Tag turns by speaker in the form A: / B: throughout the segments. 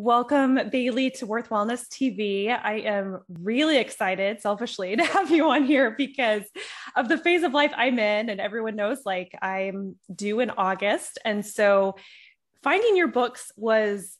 A: Welcome, Bailey, to Wirth Wellness TV. I am really excited, selfishly, to have you on here because of the phase of life I'm in. And everyone knows, like, I'm due in August. And so finding your books was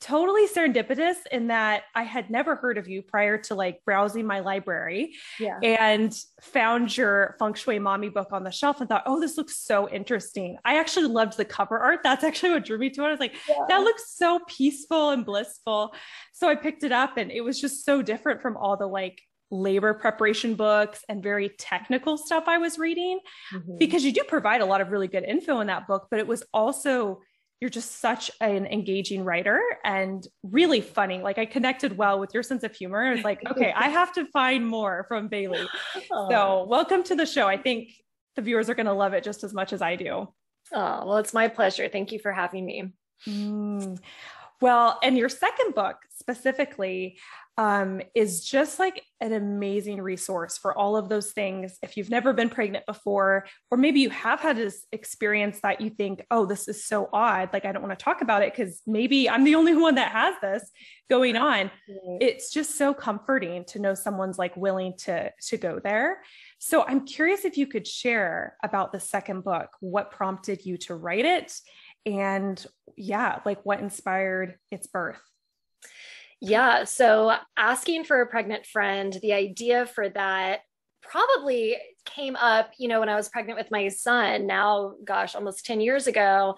A: totally serendipitous in that I had never heard of you prior to like browsing my library yeah. and found your feng shui mommy book on the shelf and thought, oh, this looks so interesting. I actually loved the cover art. That's actually what drew me to it. I was like, yeah. that looks so peaceful and blissful. So I picked it up and it was just so different from all the like labor preparation books and very technical stuff I was reading mm-hmm. because you do provide a lot of really good info in that book, but it was also you're just such an engaging writer and really funny. Like I connected well with your sense of humor. It's like, okay, I have to find more from Bailey. So welcome to the show. I think the viewers are going to love it just as much as I do. Oh,
B: well, it's my pleasure. Thank you for having me.
A: Mm. Well, and your second book specifically, um, is just like an amazing resource for all of those things. If you've never been pregnant before, or maybe you have had this experience that you think, oh, this is so odd, like I don't want to talk about it because maybe I'm the only one that has this going on. It's just so comforting to know someone's like willing to to go there. So I'm curious if you could share about the second book, what prompted you to write it, and yeah, like what inspired its birth.
B: Yeah. So asking for a pregnant friend, the idea for that probably came up, you know, when I was pregnant with my son now, gosh, almost 10 years ago.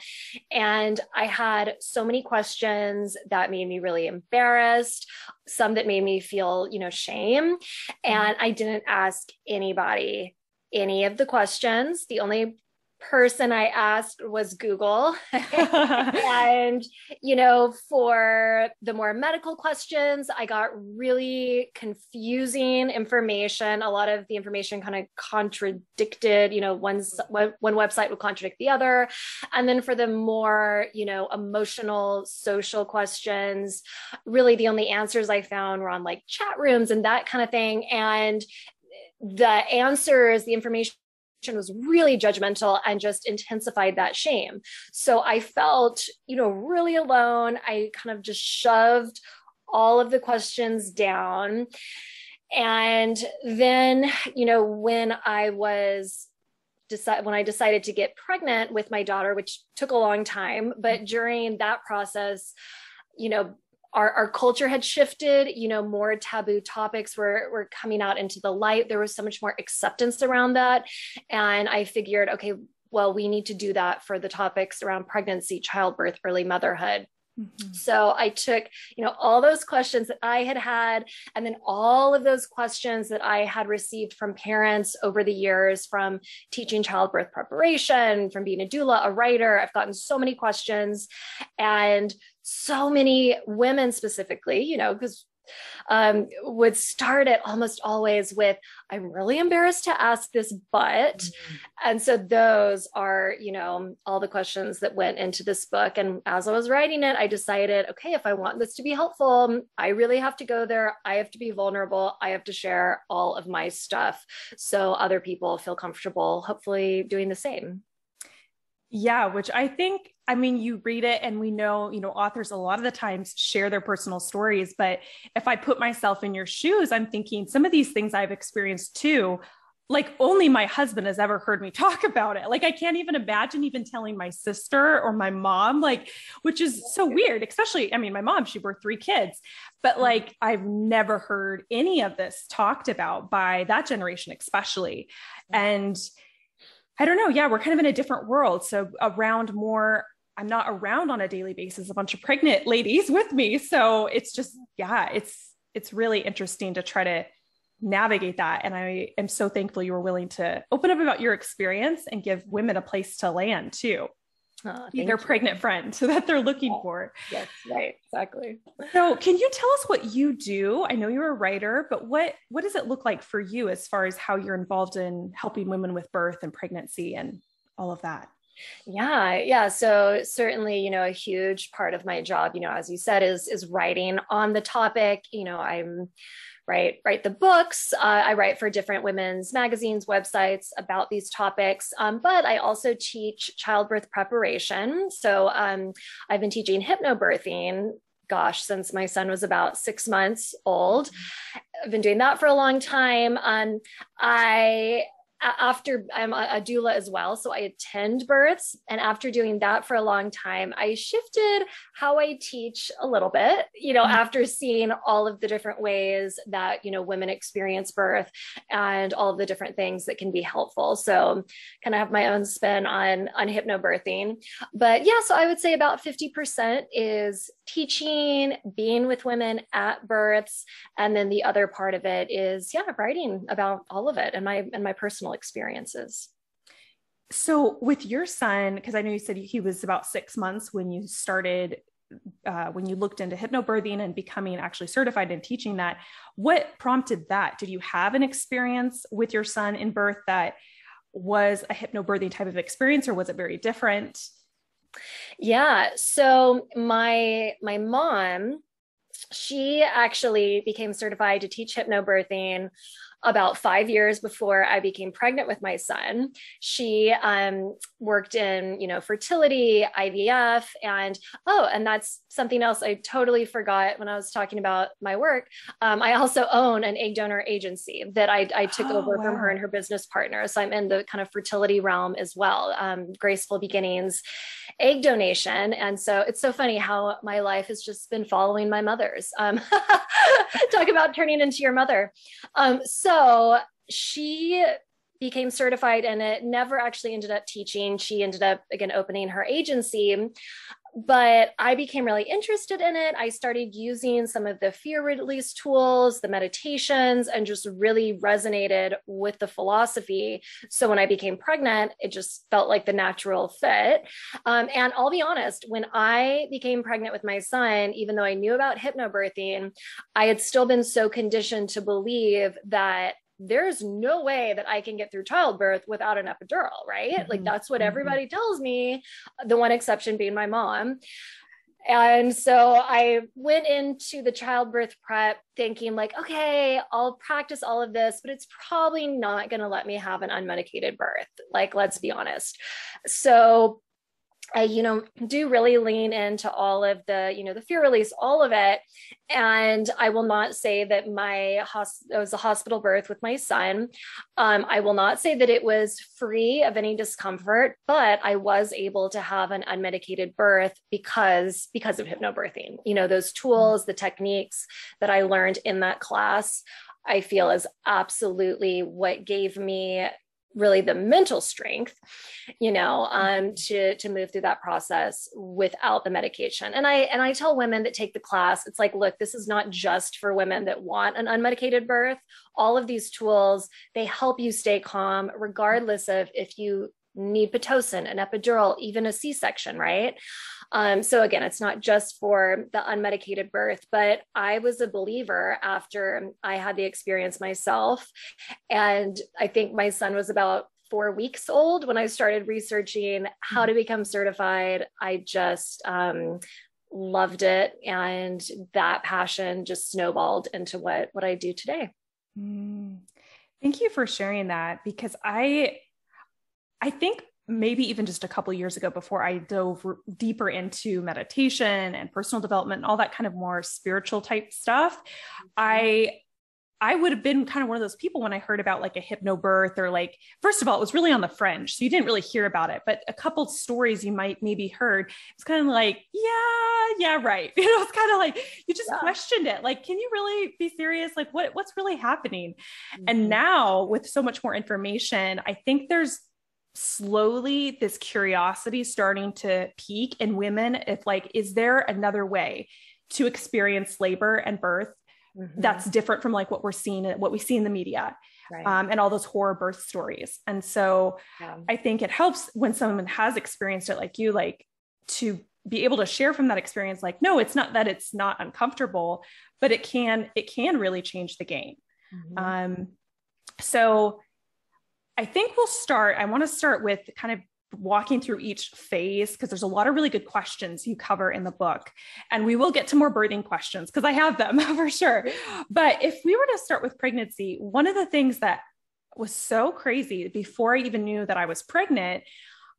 B: And I had so many questions that made me really embarrassed, some that made me feel, you know, shame. Mm-hmm. And I didn't ask anybody any of the questions. The only person I asked was Google. and, you know, for the more medical questions, I got really confusing information. A lot of the information kind of contradicted, you know, one, one website would contradict the other. And then for the more, you know, emotional, social questions, really the only answers I found were on like chat rooms and that kind of thing. And the answers, the information was really judgmental and just intensified that shame. So I felt, you know, really alone. I kind of just shoved all of the questions down. And then, you know, when I was decide when I decided to get pregnant with my daughter, which took a long time, but during that process, you know, our, our culture had shifted you know more taboo topics were, were coming out into the light there was so much more acceptance around that and i figured okay well we need to do that for the topics around pregnancy childbirth early motherhood Mm-hmm. So I took, you know, all those questions that I had had, and then all of those questions that I had received from parents over the years from teaching childbirth preparation, from being a doula, a writer. I've gotten so many questions and so many women specifically, you know, because um, would start it almost always with, I'm really embarrassed to ask this, but. Mm-hmm. And so those are, you know, all the questions that went into this book. And as I was writing it, I decided, okay, if I want this to be helpful, I really have to go there. I have to be vulnerable. I have to share all of my stuff so other people feel comfortable, hopefully doing the same.
A: Yeah, which I think, I mean, you read it and we know, you know, authors a lot of the times share their personal stories. But if I put myself in your shoes, I'm thinking some of these things I've experienced too. Like only my husband has ever heard me talk about it. Like I can't even imagine even telling my sister or my mom, like, which is so weird, especially, I mean, my mom, she birthed three kids, but mm-hmm. like I've never heard any of this talked about by that generation, especially. And I don't know. Yeah, we're kind of in a different world. So around more, I'm not around on a daily basis, a bunch of pregnant ladies with me. So it's just, yeah, it's it's really interesting to try to navigate that. And I am so thankful you were willing to open up about your experience and give women a place to land too. Oh, their pregnant friend so that they're looking
B: yeah.
A: for.
B: Yes, right, exactly.
A: So, can you tell us what you do? I know you're a writer, but what what does it look like for you as far as how you're involved in helping women with birth and pregnancy and all of that?
B: Yeah, yeah. So certainly, you know, a huge part of my job, you know, as you said, is is writing on the topic. You know, I'm write write the books. Uh, I write for different women's magazines, websites about these topics. Um, but I also teach childbirth preparation. So um, I've been teaching hypnobirthing gosh, since my son was about six months old. I've been doing that for a long time. Um, I after I'm a doula as well, so I attend births. And after doing that for a long time, I shifted how I teach a little bit, you know, mm-hmm. after seeing all of the different ways that, you know, women experience birth and all of the different things that can be helpful. So kind of have my own spin on, on hypnobirthing. But yeah, so I would say about 50% is teaching, being with women at births. And then the other part of it is, yeah, writing about all of it and my, and my personal personal experiences.
A: So, with your son, because I know you said he was about six months when you started, uh, when you looked into hypnobirthing and becoming actually certified in teaching that, what prompted that? Did you have an experience with your son in birth that was a hypnobirthing type of experience, or was it very different?
B: Yeah. So my my mom, she actually became certified to teach hypnobirthing about five years before I became pregnant with my son. She um, worked in, you know, fertility, IVF, and oh, and that's something else I totally forgot when I was talking about my work. Um, I also own an egg donor agency that I, I took oh, over wow. from her and her business partner. So I'm in the kind of fertility realm as well, um, Graceful Beginnings egg donation. And so it's so funny how my life has just been following my mother's. Um, talk about turning into your mother. Um, so she became certified and it never actually ended up teaching. She ended up again opening her agency but I became really interested in it. I started using some of the fear release tools, the meditations, and just really resonated with the philosophy. So when I became pregnant, it just felt like the natural fit. Um, and I'll be honest, when I became pregnant with my son, even though I knew about hypnobirthing, I had still been so conditioned to believe that there's no way that I can get through childbirth without an epidural, right? Mm-hmm. Like that's what mm-hmm. everybody tells me, the one exception being my mom. And so I went into the childbirth prep thinking, like, okay, I'll practice all of this, but it's probably not going to let me have an unmedicated birth. Like, let's be honest. So I, you know, do really lean into all of the, you know, the fear release, all of it. And I will not say that my it was a hospital birth with my son. Um, I will not say that it was free of any discomfort, but I was able to have an unmedicated birth because because of hypnobirthing. You know, those tools, the techniques that I learned in that class, I feel is absolutely what gave me really the mental strength you know um, to to move through that process without the medication. And i and i tell women that take the class it's like look this is not just for women that want an unmedicated birth. All of these tools they help you stay calm regardless of if you need pitocin an epidural even a c-section right um, so again, it's not just for the unmedicated birth, but I was a believer after I had the experience myself. And I think my son was about four weeks old when I started researching how to become certified. I just um, loved it. And that passion just snowballed into what, what I do today.
A: Mm. Thank you for sharing that because I I think maybe even just a couple years ago before I dove r- deeper into meditation and personal development and all that kind of more spiritual type stuff, mm-hmm. I I would have been kind of one of those people when I heard about like a hypnobirth or like, first of all, it was really on the fringe. So you didn't really hear about it, but a couple stories you might maybe heard, it's kind of like, yeah, yeah, right. You know, it's kind of like, you just yeah. questioned it. Like, can you really be serious? Like what, what's really happening? Mm-hmm. And now with so much more information, I think there's slowly this curiosity starting to peak in women if like is there another way to experience labor and birth mm-hmm. that's different from like what we're seeing what we see in the media right. um, and all those horror birth stories and so yeah. i think it helps when someone has experienced it like you like to be able to share from that experience like no it's not that it's not uncomfortable but it can it can really change the game mm-hmm. um so I think we'll start. I want to start with kind of walking through each phase because there's a lot of really good questions you cover in the book. And we will get to more birthing questions because I have them for sure. But if we were to start with pregnancy, one of the things that was so crazy before I even knew that I was pregnant,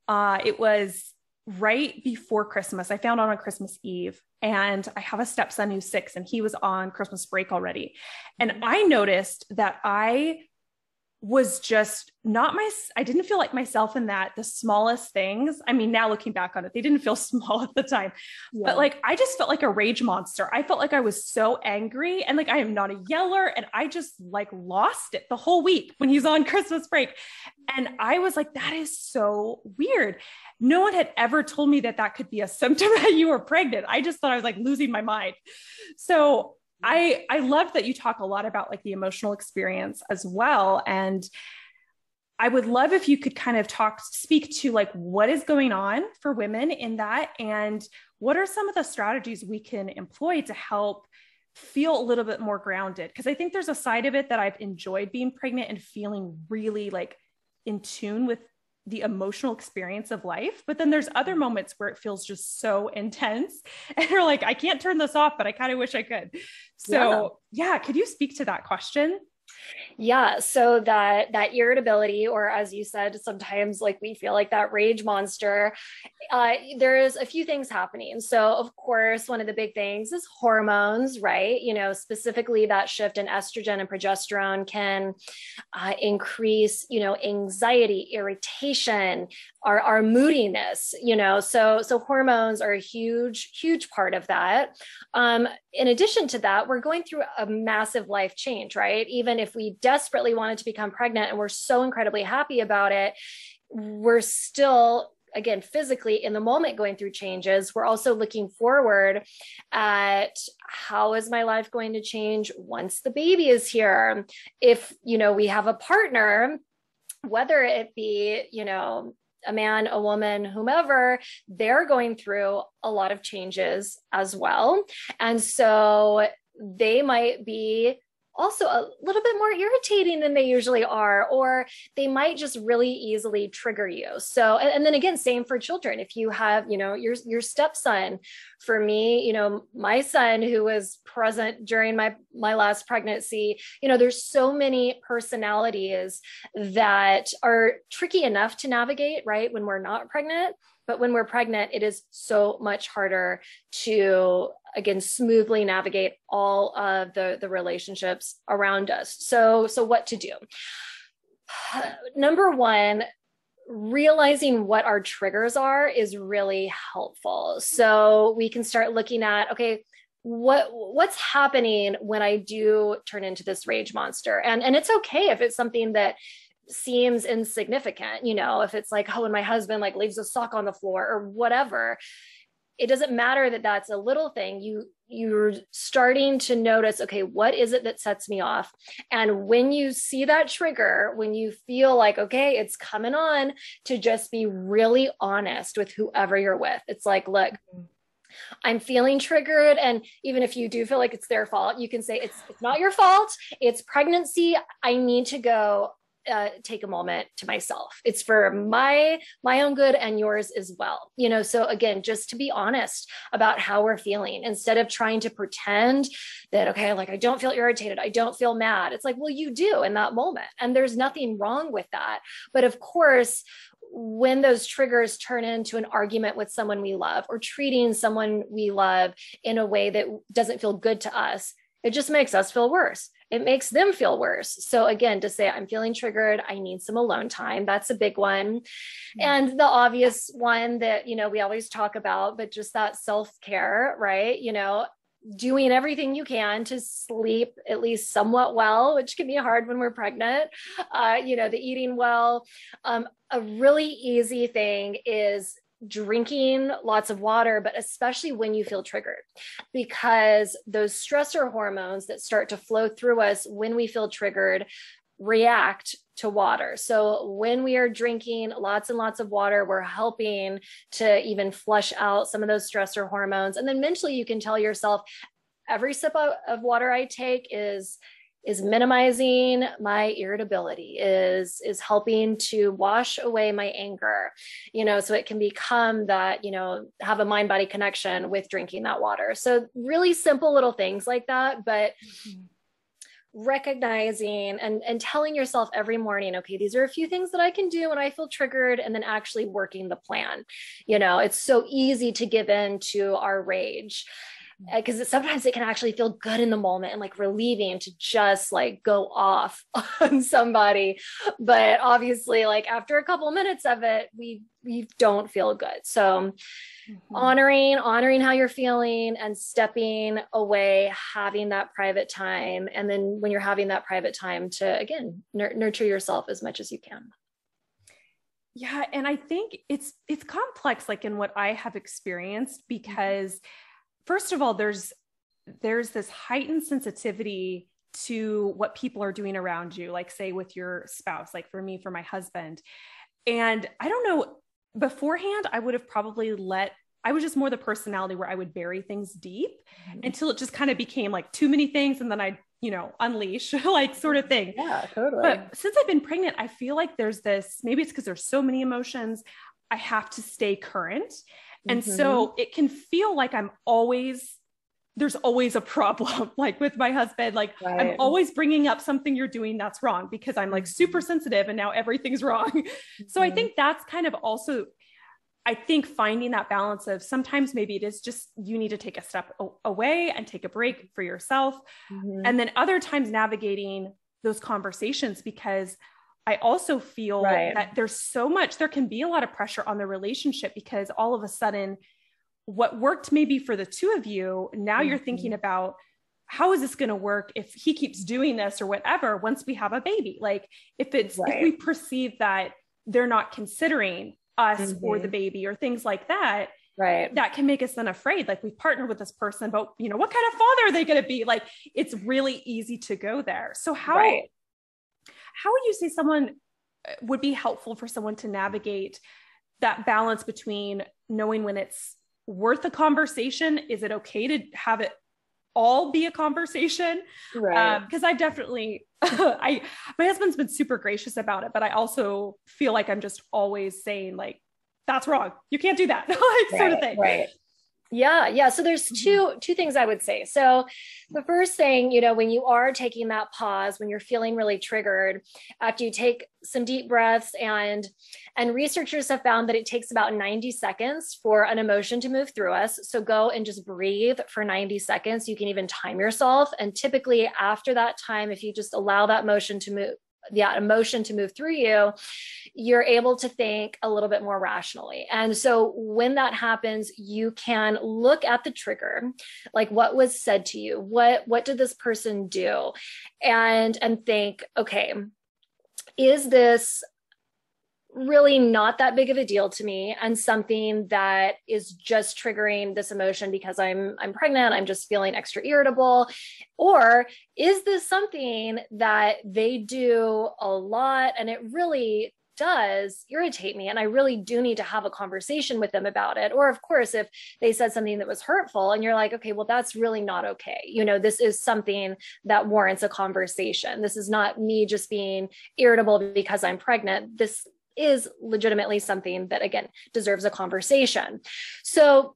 A: uh, it was right before Christmas. I found out on Christmas Eve, and I have a stepson who's six, and he was on Christmas break already. And mm-hmm. I noticed that I was just not my I didn't feel like myself in that the smallest things. I mean, now looking back on it, they didn't feel small at the time. Yeah. But like I just felt like a rage monster. I felt like I was so angry and like I am not a yeller and I just like lost it the whole week when he's on Christmas break. And I was like that is so weird. No one had ever told me that that could be a symptom that you were pregnant. I just thought I was like losing my mind. So I I love that you talk a lot about like the emotional experience as well and I would love if you could kind of talk speak to like what is going on for women in that and what are some of the strategies we can employ to help feel a little bit more grounded? Because I think there's a side of it that I've enjoyed being pregnant and feeling really like in tune with the emotional experience of life. But then there's other moments where it feels just so intense. And you're like, I can't turn this off, but I kind of wish I could. So, yeah. yeah, could you speak to that question?
B: Yeah, so that that irritability, or as you said, sometimes like we feel like that rage monster. Uh, there's a few things happening. So of course, one of the big things is hormones, right? You know, specifically that shift in estrogen and progesterone can uh, increase, you know, anxiety, irritation, our our moodiness. You know, so so hormones are a huge huge part of that. Um, in addition to that, we're going through a massive life change, right? Even if we desperately wanted to become pregnant and we're so incredibly happy about it, we're still again physically in the moment going through changes we're also looking forward at how is my life going to change once the baby is here if you know we have a partner whether it be you know a man, a woman, whomever, they're going through a lot of changes as well. And so they might be also a little bit more irritating than they usually are, or they might just really easily trigger you. So, and, and, then again, same for children. If you have, you know, your your stepson, for me, you know, my son who was present during my my last pregnancy, you know, there's so many personalities that are tricky enough to navigate, right? When we're not pregnant, but when we're pregnant, it is so much harder to, again, smoothly navigate all of the, the relationships around us. So, so what to do? Number one, realizing what our triggers are is really helpful. So we can start looking at, okay, what what's happening when I do turn into this rage monster? And and it's okay if it's something that seems insignificant you know if it's like oh when my husband like leaves a sock on the floor or whatever it doesn't matter that that's a little thing you you're starting to notice okay what is it that sets me off and when you see that trigger when you feel like okay it's coming on to just be really honest with whoever you're with it's like look I'm feeling triggered. And even if you do feel like it's their fault, you can say, it's, it's not your fault. It's pregnancy. I need to go uh, take a moment to myself. It's for my my own good and yours as well. You know so again just to be honest about how we're feeling instead of trying to pretend that okay like i don't feel irritated i don't feel mad. It's like well you do in that moment and there's nothing wrong with that. But of course when those triggers turn into an argument with someone we love or treating someone we love in a way that doesn't feel good to us it just makes us feel worse it makes them feel worse. So again, to say I'm feeling triggered, I need some alone time. That's a big one. Mm-hmm. And the obvious one that, you know, we always talk about, but just that self-care, right? You know, doing everything you can to sleep at least somewhat well, which can be hard when we're pregnant. Uh, you know, the eating well. Um, a really easy thing is drinking lots of water, but especially when you feel triggered, because those stressor hormones that start to flow through us when we feel triggered react to water. So when we are drinking lots and lots of water, we're helping to even flush out some of those stressor hormones. And then mentally, you can tell yourself, every sip of water I take is is minimizing my irritability is is helping to wash away my anger you know so it can become that you know have a mind body connection with drinking that water so really simple little things like that but mm-hmm. recognizing and, and telling yourself every morning, okay, these are a few things that I can do when I feel triggered, and then actually working the plan. You know, it's so easy to give in to our rage because sometimes it can actually feel good in the moment and like relieving to just like go off on somebody but obviously like after a couple minutes of it we we don't feel good so mm-hmm. honoring honoring how you're feeling and stepping away having that private time and then when you're having that private time to again n- nurture yourself as much as you can
A: yeah and i think it's it's complex like in what i have experienced mm-hmm. because mm-hmm first of all, there's there's this heightened sensitivity to what people are doing around you, like say with your spouse, like for me, for my husband. And I don't know, beforehand, I would have probably let I was just more the personality where I would bury things deep mm-hmm. until it just kind of became like too many things. And then I, you know, unleash like sort of thing.
B: Yeah, totally.
A: But since I've been pregnant, I feel like there's this maybe it's because there's so many emotions. I have to stay current. And mm-hmm. so it can feel like I'm always there's always a problem like with my husband like right. i'm always bringing up something you're doing that's wrong because i'm like super mm-hmm. sensitive and now everything's wrong mm-hmm. so i mm-hmm. think that's kind of also i think finding that balance of sometimes maybe it is just you need to take a step away and take a break for yourself mm-hmm. and then other times navigating those conversations because I also feel right. that there's so much, there can be a lot of pressure on the relationship because all of a sudden, what worked maybe for the two of you, now mm-hmm. you're thinking about how is this going to work if he keeps doing this or whatever once we have a baby? Like if it's, right. if we perceive that they're not considering us mm-hmm. or the baby or things like that,
B: right
A: that can make us then afraid like we've partnered with this person but you know what kind of father are they going to be like it's really easy to go there so how right how would you say someone uh, would be helpful for someone to navigate that balance between knowing when it's worth a conversation? Is it okay to have it all be a conversation?
B: Right.
A: Because um, i definitely i my husband's been super gracious about it but i also feel like i'm just always saying like that's wrong. You can't do that. Like
B: right,
A: sort of thing.
B: right yeah, yeah. So there's mm-hmm. two two things I would say. So the first thing, you know, when you are taking that pause, when you're feeling really triggered, after you take some deep breaths and and researchers have found that it takes about 90 seconds for an emotion to move through us. So go and just breathe for 90 seconds. You can even time yourself and typically after that time if you just allow that motion to move that emotion to move through you, you're able to think a little bit more rationally. And so when that happens, you can look at the trigger, like what was said to you, what what did this person do? And and think, okay, is this really not that big of a deal to me and something that is just triggering this emotion because I'm I'm pregnant, I'm just feeling extra irritable. Or is this something that they do a lot and it really does irritate me and I really do need to have a conversation with them about it? Or of course if they said something that was hurtful and you're like okay well that's really not okay. You know this is something that warrants a conversation. This is not me just being irritable because I'm pregnant. This is legitimately something that again deserves a conversation so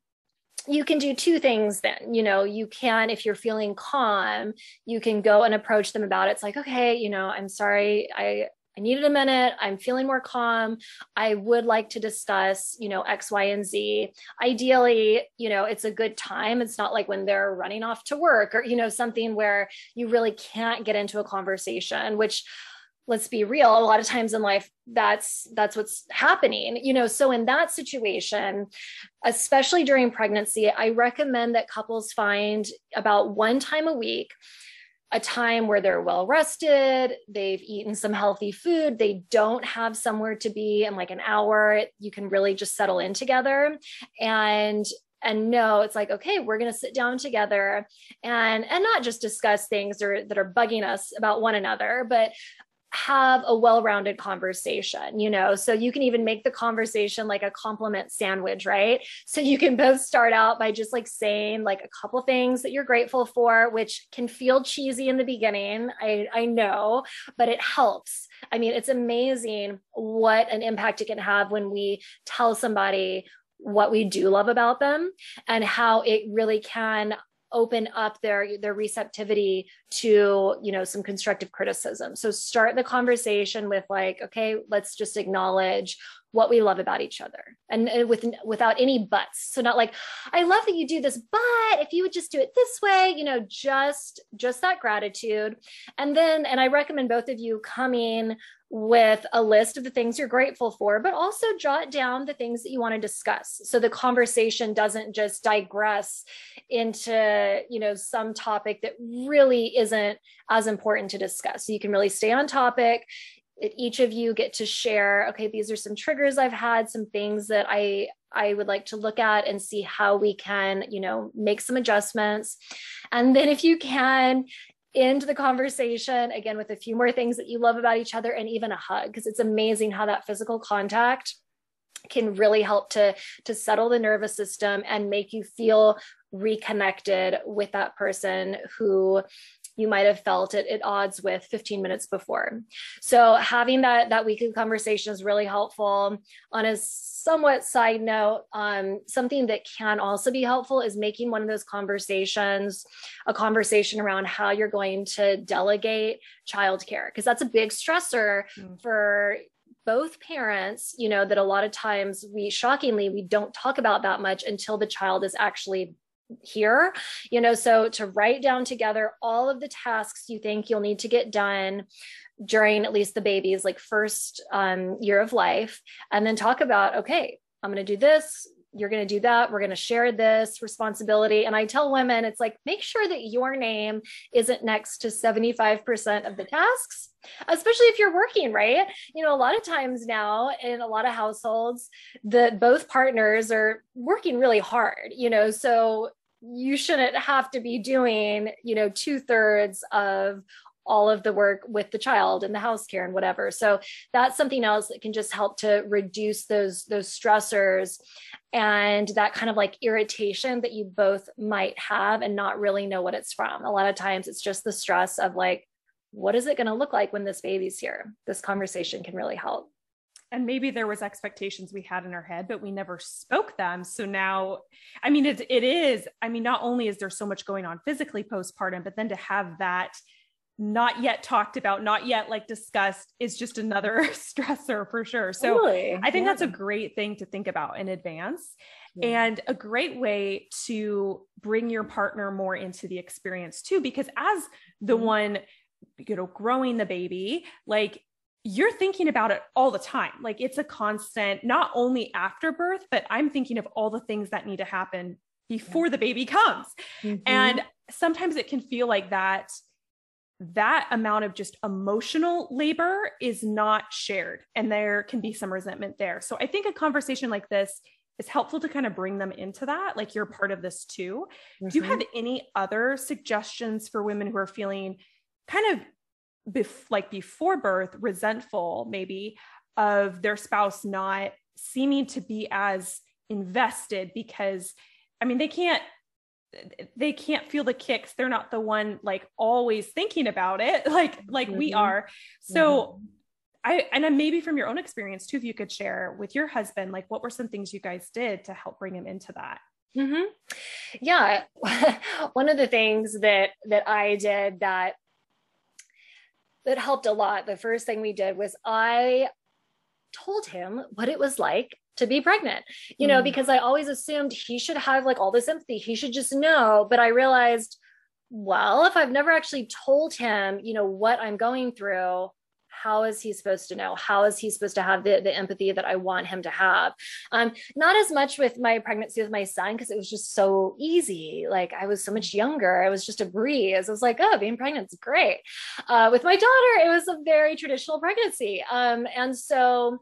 B: you can do two things then you know you can if you're feeling calm you can go and approach them about it it's like okay you know i'm sorry i I needed a minute. I'm feeling more calm. I would like to discuss, you know, X, Y, and Z. Ideally, you know, it's a good time. It's not like when they're running off to work or, you know, something where you really can't get into a conversation, which let's be real a lot of times in life that's that's what's happening you know? So in that situation especially during pregnancy i recommend that couples find about one time a week a time where they're well rested they've eaten some healthy food they don't have somewhere to be in like an hour you can really just settle in together. And and know it's like okay we're going to sit down together and and not just discuss things or, that are bugging us about one another but have a well-rounded conversation you know? So you can even make the conversation like a compliment sandwich right? So you can both start out by just like saying like a couple things that you're grateful for which can feel cheesy in the beginning i i know but it helps. I mean it's amazing what an impact it can have when we tell somebody what we do love about them and how it really can open up their their receptivity to you know some constructive criticism. So start the conversation with like okay let's just acknowledge what we love about each other and, and, with without any buts. So not like i love that you do this but if you would just do it this way you know just just that gratitude. And then and i recommend both of you coming with a list of the things you're grateful for, but also jot down the things that you want to discuss. So the conversation doesn't just digress into, you know, some topic that really isn't as important to discuss. So you can really stay on topic. Each of you get to share, okay, these are some triggers I've had, some things that I I would like to look at and see how we can, you know, make some adjustments. And then if you can, into the conversation again with a few more things that you love about each other and even a hug because it's amazing how that physical contact can really help to to settle the nervous system and make you feel reconnected with that person who you might have felt it at odds with 15 minutes before. So having that that weekly conversation is really helpful. On a somewhat side note, um, something that can also be helpful is making one of those conversations a conversation around how you're going to delegate childcare because that's a big stressor mm. for both parents you know that a lot of times we shockingly we don't talk about that much until the child is actually here you know so to write down together all of the tasks you think you'll need to get done during at least the baby's like first um, year of life and then talk about okay i'm going to do this you're going to do that we're going to share this responsibility. And i tell women it's like make sure that your name isn't next to 75% of the tasks especially if you're working right? You know a lot of times now in a lot of households that both partners are working really hard you know so you shouldn't have to be doing you know two thirds of all of the work with the child and the house care and whatever. So that's something else that can just help to reduce those those stressors and that kind of like irritation that you both might have and not really know what it's from. A lot of times it's just the stress of like what is it going to look like when this baby's here? This conversation can really help
A: and maybe there was expectations we had in our head but we never spoke them so now i mean it, it is i mean not only is there so much going on physically postpartum but then to have that not yet talked about not yet like discussed is just another stressor for sure so totally. i think yeah. that's a great thing to think about in advance yeah. and a great way to bring your partner more into the experience too because as the mm-hmm. one you know growing the baby like you're thinking about it all the time. Like it's a constant, not only after birth, but I'm thinking of all the things that need to happen before the baby comes. Mm-hmm. And sometimes it can feel like that that amount of just emotional labor is not shared and there can be some resentment there. So I think a conversation like this is helpful to kind of bring them into that like you're part of this too. Mm-hmm. Do you have mm-hmm. any other suggestions for women who are feeling kind of bef- like before birth resentful maybe of their spouse not seeming to be as invested because i mean they can't they can't feel the kicks they're not the one like always thinking about it like like mm-hmm. we are so mm-hmm. I and then maybe from your own experience too, if you could share with your husband, like what were some things you guys did to help bring him into that?
B: Mm-hmm. Yeah, one of the things that that I did that that helped a lot. The first thing we did was I told him what it was like to be pregnant, you know, mm. because I always assumed he should have like all this empathy. He should just know. But I realized, well, if I've never actually told him, you know, what I'm going through, how is he supposed to know? How is he supposed to have the, the empathy that i want him to have? Um, not as much with my pregnancy with my son because it was just so easy. Like i was so much younger. I was just a breeze. I was like oh being pregnant is great. Uh, with my daughter it was a very traditional pregnancy. Um, and so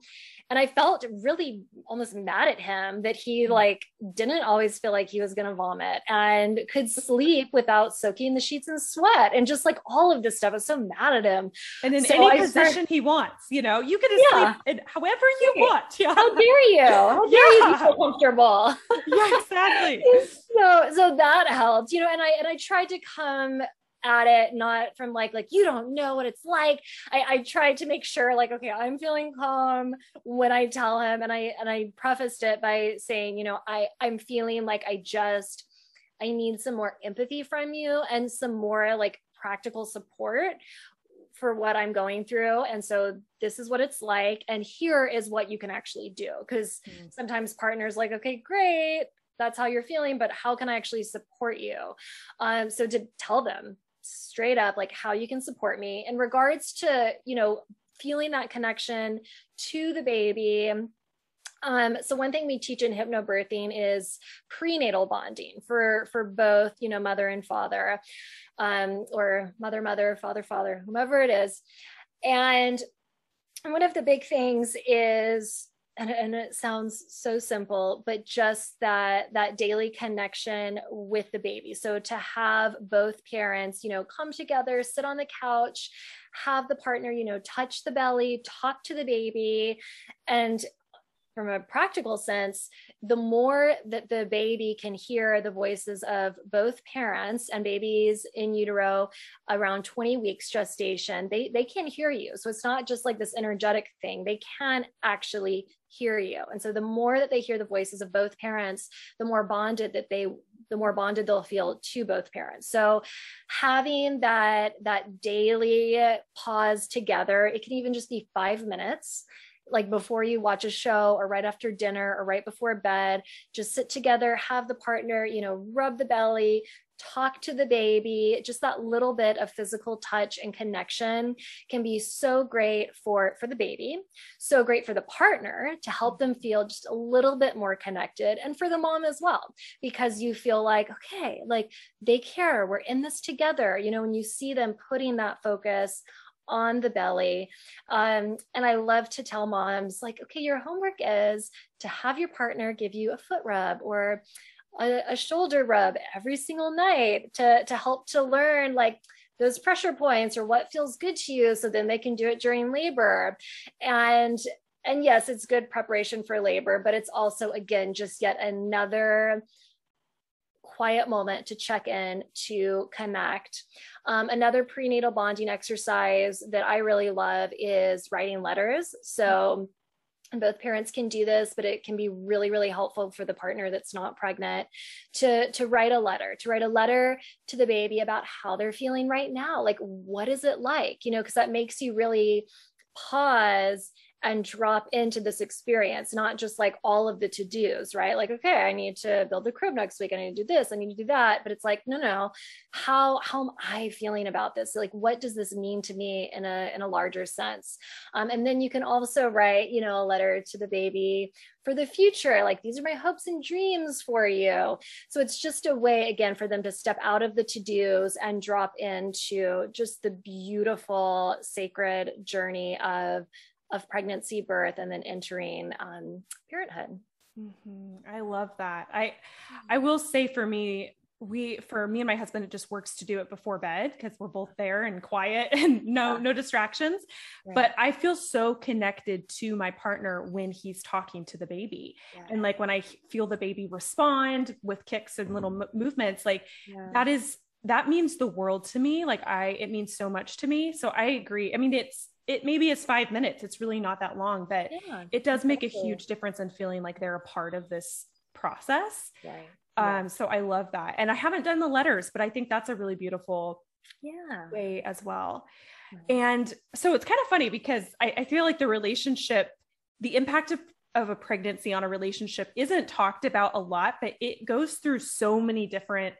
B: and i felt really almost mad at him that he mm. like didn't always feel like he was going to vomit and could sleep without soaking the sheets in sweat and just like all of this stuff. I was so mad at him.
A: And in so any I position started, he wants you know you can yeah. sleep in however you want
B: yeah. How dare you? How dare yeah. you be so comfortable?
A: Yeah exactly.
B: So so that helped you know and i and i tried to come at it not from like like you don't know what it's like i i tried to make sure like okay i'm feeling calm when i tell him and i and i prefaced it by saying you know i i'm feeling like i just I need some more empathy from you and some more like practical support for what I'm going through. And so this is what it's like. And here is what you can actually do. Because mm-hmm. sometimes partners like, okay, great. That's how you're feeling, but how can I actually support you? Um, so to tell them straight up, like how you can support me in regards to, you know, feeling that connection to the baby um, so one thing we teach in hypnobirthing is prenatal bonding for for both, you know, mother and father, um, or mother, mother, father, father, whomever it is. And one of the big things is and, and it sounds so simple but just that that daily connection with the baby. So to have both parents you know come together sit on the couch have the partner you know touch the belly talk to the baby. And from a practical sense, the more that the baby can hear the voices of both parents and babies in utero around 20 weeks gestation, they, they can hear you. So it's not just like this energetic thing, they can actually hear you. And so the more that they hear the voices of both parents, the more bonded that they the more bonded they'll feel to both parents. So having that that daily pause together, it can even just be 5 minutes like before you watch a show or right after dinner or right before bed just sit together have the partner you know rub the belly talk to the baby. Just that little bit of physical touch and connection can be so great for for the baby. So great for the partner to help them feel just a little bit more connected and for the mom as well. Because you feel like okay like they care. We're in this together. You know when you see them putting that focus on the belly. Um, and I love to tell moms, like, okay, your homework is to have your partner give you a foot rub or a, a shoulder rub every single night to, to help to learn, like, those pressure points or what feels good to you so then they can do it during labor and and yes it's good preparation for labor but it's also again just yet another quiet moment to check in, to connect. Um, another prenatal bonding exercise that I really love is writing letters. So, both parents can do this but it can be really really helpful for the partner that's not pregnant to to write a letter to write a letter to the baby about how they're feeling right now like what is it like you know because that makes you really pause and drop into this experience, not just like all of the to dos, right? Like, okay, I need to build the crib next week. I need to do this. I need to do that. But it's like, no, no, how how am I feeling about this? Like, what does this mean to me in a in a larger sense? Um, and then you can also write, you know, a letter to the baby for the future. Like, these are my hopes and dreams for you. So it's just a way again for them to step out of the to dos and drop into just the beautiful sacred journey of of pregnancy, birth, and then entering um, parenthood.
A: Mm-hmm. I love that. I I will say for me, we for me and my husband, it just works to do it before bed because we're both there and quiet and no yeah. no distractions. Right. But I feel so connected to my partner when he's talking to the baby, yeah. and like when I feel the baby respond with kicks and little m- movements, like yeah. that is that means the world to me. Like I, it means so much to me. So I agree. I mean, it's it maybe is five minutes. It's really not that long, but yeah, it does make a huge difference in feeling like they're a part of this process. Right. Um, so I love that. And I haven't done the letters, but I think that's a really beautiful
B: yeah.
A: way as well. And so it's kind of funny because I, I feel like the relationship, the impact of, of a pregnancy on a relationship isn't talked about a lot, but it goes through so many different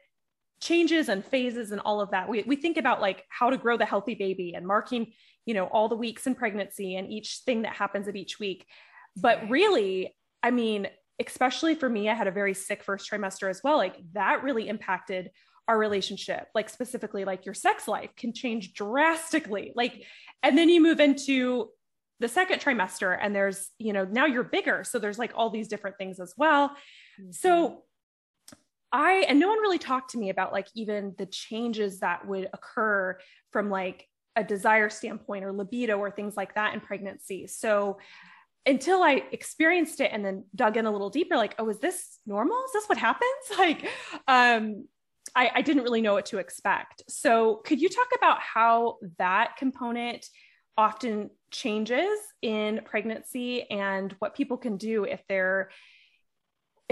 A: changes and phases and all of that. We, we think about like how to grow the healthy baby and marking you know all the weeks in pregnancy and each thing that happens at each week. But really i mean especially for me i had a very sick first trimester as well. Like that really impacted our relationship. Like specifically like your sex life can change drastically. Like and then you move into the second trimester and there's you know now you're bigger. So there's like all these different things as well. Mm-hmm. so I and no one really talked to me about like even the changes that would occur from like a desire standpoint or libido or things like that in pregnancy. So until I experienced it and then dug in a little deeper, like, oh, is this normal? Is this what happens? Like, um, I, I didn't really know what to expect. So could you talk about how that component often changes in pregnancy and what people can do if they're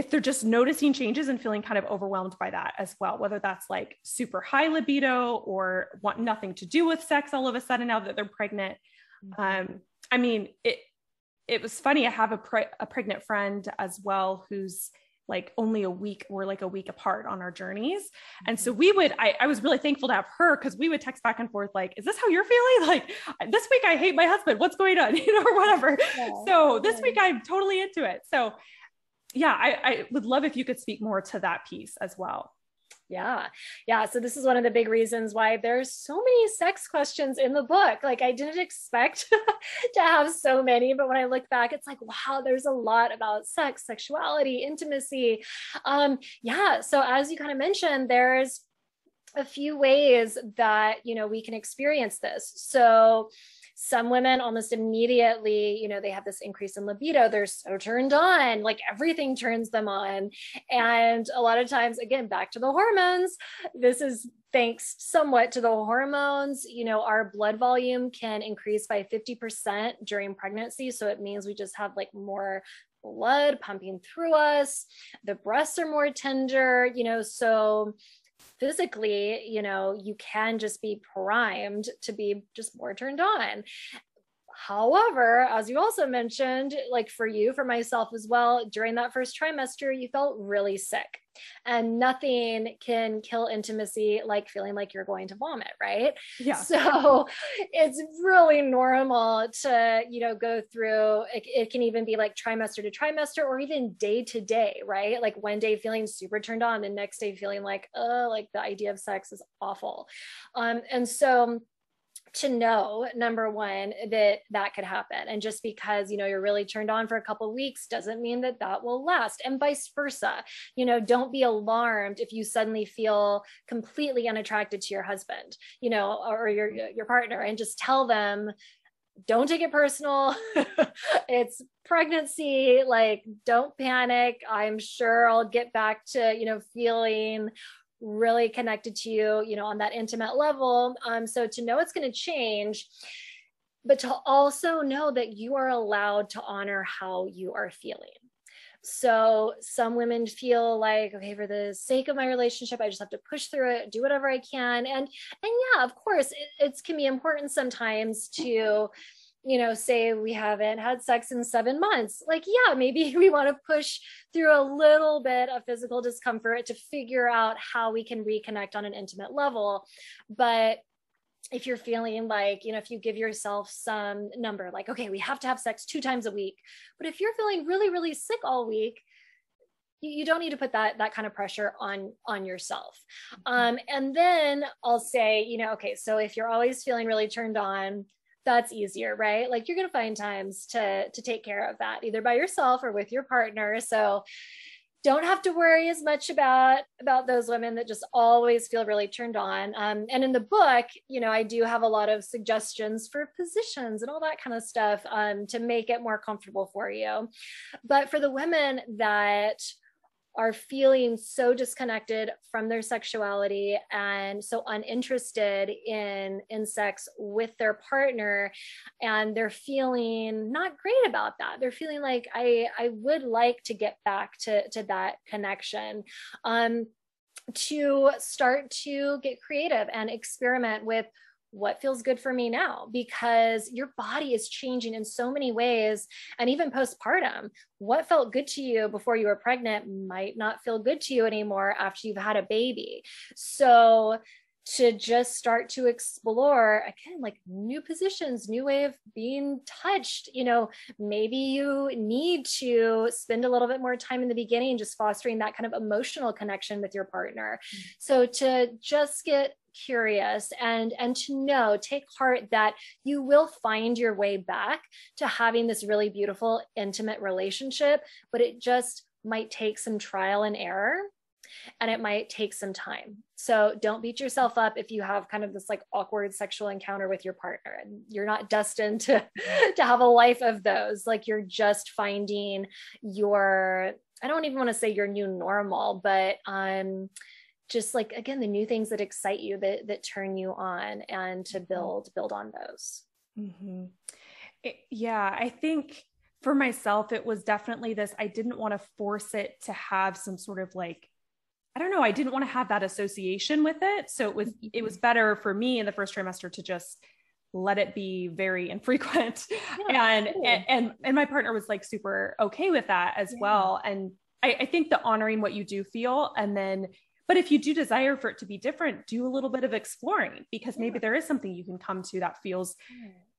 A: if they're just noticing changes and feeling kind of overwhelmed by that as well, whether that's like super high libido or want nothing to do with sex all of a sudden now that they're pregnant. Mm-hmm. Um, I mean, it it was funny. I have a pre- a pregnant friend as well who's like only a week we're like a week apart on our journeys and so mm-hmm. we would i, I was really thankful to have her because we would text back and forth like is this how you're feeling like this week i hate my husband what's going on you know or whatever yeah. so this week i'm totally into it so yeah, I, I would love if you could speak more to that piece as well.
B: Yeah. Yeah. So this is one of the big reasons why there's so many sex questions in the book. Like I didn't expect to have so many, but when I look back, it's like, wow, there's a lot about sex, sexuality, intimacy. Um, yeah. So as you kind of mentioned, there's a few ways that, you know, we can experience this. So some women almost immediately you know they have this increase in libido they're so turned on like everything turns them on. And a lot of times again back to the hormones this is thanks somewhat to the hormones you know our blood volume can increase by 50% during pregnancy. So it means we just have like more blood pumping through us the breasts are more tender you know so physically, you know, you can just be primed to be just more turned on. However, as you also mentioned, like for you, for myself as well, during that first trimester, you felt really sick. And nothing can kill intimacy like feeling like you're going to vomit, right?
A: Yeah.
B: So it's really normal to, you know, go through, it, it can even be like trimester to trimester or even day to day, right? Like one day feeling super turned on, the next day feeling like, oh, like the idea of sex is awful. Um, and so, to know number one that that could happen and just because you know you're really turned on for a couple weeks doesn't mean that that will last and vice versa you know don't be alarmed if you suddenly feel completely unattracted to your husband you know or your your partner and just tell them don't take it personal. it's pregnancy. Like, don't panic. I'm sure I'll get back to, you know, feeling really connected to you, you know, on that intimate level. Um, so to know it's going to change, but to also know that you are allowed to honor how you are feeling. So some women feel like, okay, for the sake of my relationship, I just have to push through it, do whatever I can. And and yeah, of course, it, it can be important sometimes to you know, say we haven't had sex in seven months, like, yeah, maybe we want to push through a little bit of physical discomfort to figure out how we can reconnect on an intimate level. But if you're feeling like, you know, if you give yourself some number, like, okay, we have to have sex two times a week. But if you're feeling really, really sick all week, you, don't need to put that that kind of pressure on on yourself mm-hmm. um, and then i'll say you know okay so if you're always feeling really turned on that's easier right? Like you're going to find times to to take care of that either by yourself or with your partner. So don't have to worry as much about about those women that just always feel really turned on. Um, and in the book you know i do have a lot of suggestions for positions and all that kind of stuff um, to make it more comfortable for you. But for the women that are feeling so disconnected from their sexuality and so uninterested in in sex with their partner and they're feeling not great about that. They're feeling like i i would like to get back to to that connection. Um to start to get creative and experiment with what feels good for me now because your body is changing in so many ways and even postpartum. What felt good to you before you were pregnant might not feel good to you anymore after you've had a baby. So to just start to explore again like new positions new way of being touched you know maybe you need to spend a little bit more time in the beginning just fostering that kind of emotional connection with your partner. Mm-hmm. so to just get curious and and to know take heart that you will find your way back to having this really beautiful intimate relationship but it just might take some trial and error and it might take some time. So don't beat yourself up if you have kind of this like awkward sexual encounter with your partner and you're not destined to to have a life of those. Like you're just finding your i don't even want to say your new normal but um just like again the new things that excite you that that turn you on and to mm-hmm. build build on those
A: mm-hmm. it, yeah i think for myself, it was definitely this I didn't want to force it to have some sort of like, I don't know, I didn't want to have that association with it. So it was, it was better for me in the first trimester to just let it be very infrequent. Yeah, and, cool. and, and, and my partner was like super okay with that as yeah. well. And I, I think the honoring what you do feel and then but if you do desire for it to be different do a little bit of exploring because maybe there is something you can come to that feels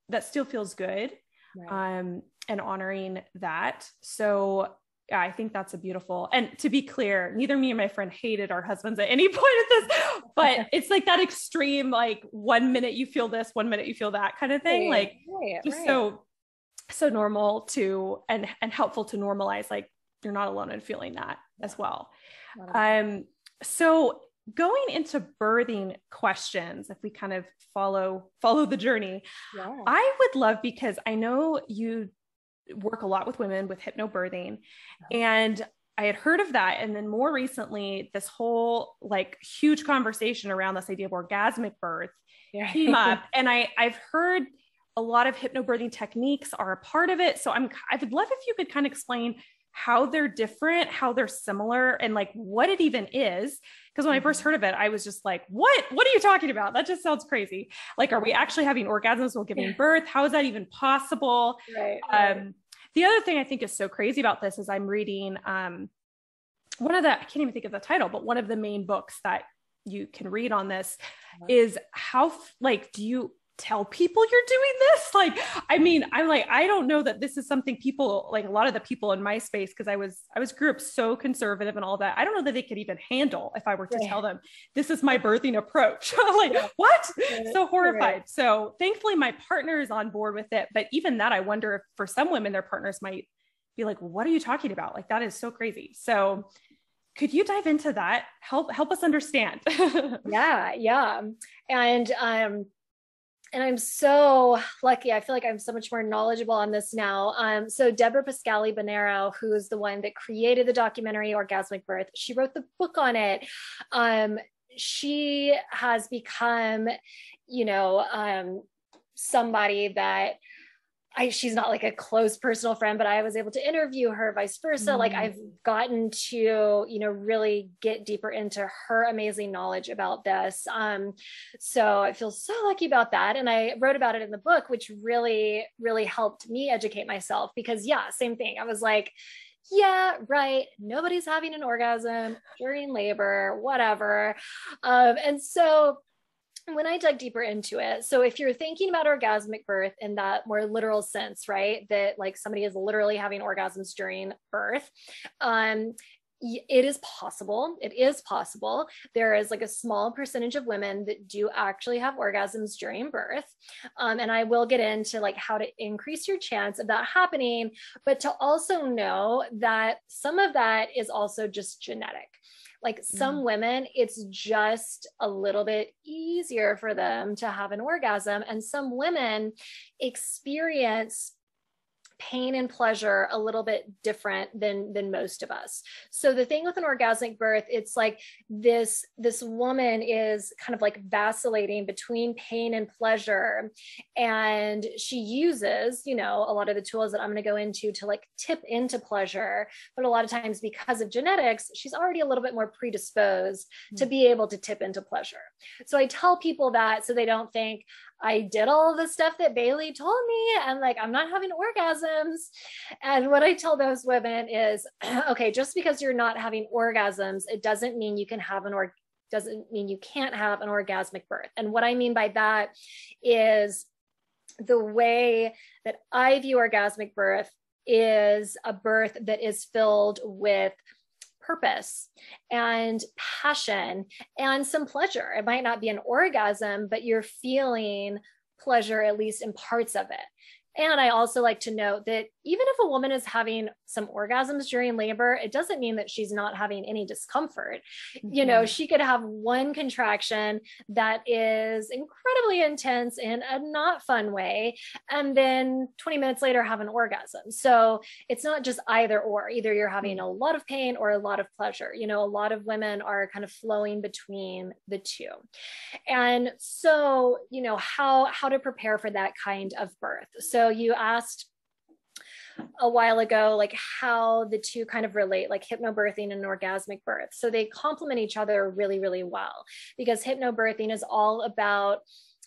A: that still feels good right. um, and honoring that so yeah, I think that's a beautiful. And to be clear, neither me and my friend hated our husbands at any point at this, but it's like that extreme, like one minute you feel this, one minute you feel that kind of thing. Right, like right, just right. so, so normal to, and, and helpful to normalize, like you're not alone in feeling that as well. Um, so going into birthing questions, if we kind of follow follow the journey, yeah. I would love because I know you work a lot with women with hypnobirthing, yeah. and I had heard of that, and then more recently, this whole like huge conversation around this idea of orgasmic birth yeah. came up, and I I've heard a lot of hypnobirthing techniques are a part of it. So I'm I would love if you could kind of explain how they're different, how they're similar, and like what it even is. Because when I first mm-hmm. heard of it, I was just like, what? What are you talking about? That just sounds crazy. Like, are we actually having orgasms while giving birth? How is that even possible? Right, right. Um, the other thing I think is so crazy about this is I'm reading um, one of the, I can't even think of the title, but one of the main books that you can read on this uh-huh. is how, like, do you, tell people you're doing this? Like i mean i'm like i don't know that this is something people like a lot of the people in my space because i was i was grew up so conservative and all that i don't know that they could even handle if i were to yeah. tell them this is my birthing approach. Like yeah. what? Yeah. so horrified. So thankfully my partner is on board with it but even that i wonder if for some women their partners might be like what are you talking about? Like that is so crazy. So could you dive into that? Help help us understand.
B: Yeah yeah. And um and I'm so lucky. I feel like I'm so much more knowledgeable on this now. Um, so Deborah Pascali Bonaro, who's the one that created the documentary Orgasmic Birth, she wrote the book on it. Um, she has become, you know, um, somebody that I, she's not like a close personal friend, but I was able to interview her, vice versa. Mm. Like I've gotten to, you know, really get deeper into her amazing knowledge about this. Um, so I feel so lucky about that. And I wrote about it in the book, which really, really helped me educate myself because yeah, same thing. I was like, yeah, right. Nobody's having an orgasm during labor, whatever. Um, and so when I dug deeper into it, so if you're thinking about orgasmic birth in that more literal sense, right, that like somebody is literally having orgasms during birth, um, it is possible. It is possible. There is like a small percentage of women that do actually have orgasms during birth. Um, and I will get into like how to increase your chance of that happening, but to also know that some of that is also just genetic. Like some mm. women, it's just a little bit easier for them to have an orgasm. And some women experience pain and pleasure a little bit different than than most of us. So the thing with an orgasmic birth it's like this this woman is kind of like vacillating between pain and pleasure. And she uses you know a lot of the tools that i'm going to go into to like tip into pleasure. But a lot of times because of genetics she's already a little bit more predisposed mm-hmm. to be able to tip into pleasure. So i tell people that so they don't think I did all the stuff that Bailey told me and like I'm not having orgasms. And what I tell those women is okay, just because you're not having orgasms, it doesn't mean you can have an org doesn't mean you can't have an orgasmic birth. And what I mean by that is the way that I view orgasmic birth is a birth that is filled with purpose and passion and some pleasure. It might not be an orgasm, but you're feeling pleasure, at least in parts of it. And I also like to note that even if a woman is having some orgasms during labor, it doesn't mean that she's not having any discomfort. Mm-hmm. You know, mm-hmm. she could have one contraction that is incredibly intense in a not fun way, and then 20 minutes later have an orgasm. So it's not just either or, either you're having mm-hmm. a lot of pain or a lot of pleasure. You know, a lot of women are kind of flowing between the two. And so, you know, how how to prepare for that kind of birth. So you asked a while ago like how the two kind of relate like hypnobirthing and orgasmic birth. So they complement each other really really well because hypnobirthing is all about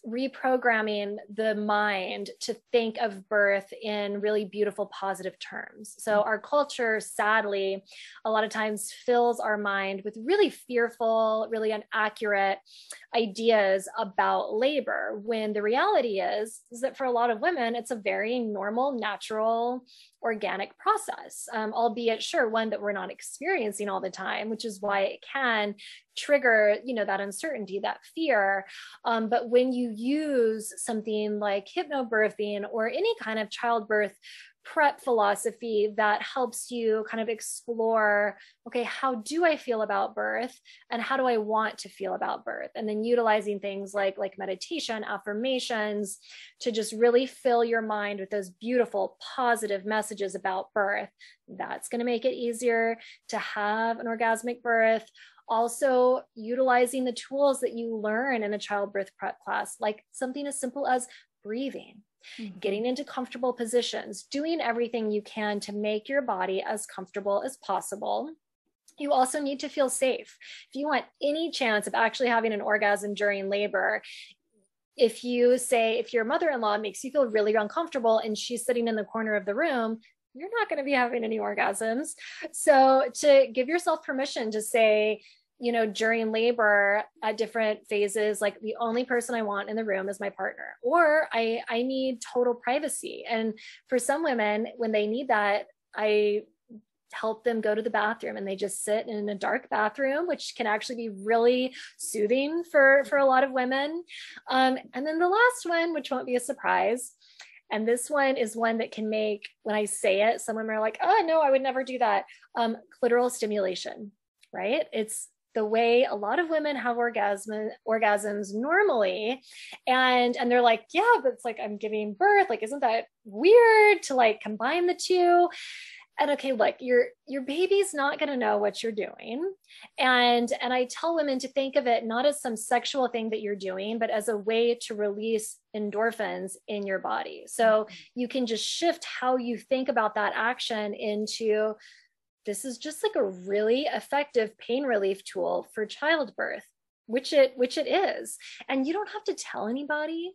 B: reprogramming the mind to think of birth in really beautiful, positive terms. So, mm. our culture, sadly, a lot of times fills our mind with really fearful, really inaccurate ideas about labor, when the reality is, is that for a lot of women, it's a very normal, natural, organic process, um, albeit sure one that we're not experiencing all the time, which is why it can trigger, you know, that uncertainty, that fear. Um, but when you use something like hypnobirthing or any kind of childbirth prep philosophy that helps you kind of explore okay how do i feel about birth and how do i want to feel about birth? And then utilizing things like like meditation affirmations to just really fill your mind with those beautiful positive messages about birth. That's going to make it easier to have an orgasmic birth. Also utilizing the tools that you learn in a childbirth prep class like something as simple as breathing mm-hmm. getting into comfortable positions, doing everything you can to make your body as comfortable as possible. You also need to feel safe. If you want any chance of actually having an orgasm during labor, if you say, if your mother in law makes you feel really uncomfortable and she's sitting in the corner of the room, you're not going to be having any orgasms. So, to give yourself permission to say, you know, during labor at different phases, like the only person I want in the room is my partner, or I, I need total privacy. And for some women, when they need that, I help them go to the bathroom and they just sit in a dark bathroom which can actually be really soothing for for a lot of women. Um, and then the last one which won't be a surprise and this one is one that can make when i say it some women are like oh no i would never do that. Um, clitoral stimulation right? It's the way a lot of women have orgasm orgasms normally. And and they're like yeah but it's like i'm giving birth. Like isn't that weird to like combine the two? And okay look your your baby's not going to know what you're doing. And and i tell women to think of it not as some sexual thing that you're doing but as a way to release endorphins in your body. So mm-hmm. you can just shift how you think about that action into this is just like a really effective pain relief tool for childbirth which it which it is. And you don't have to tell anybody.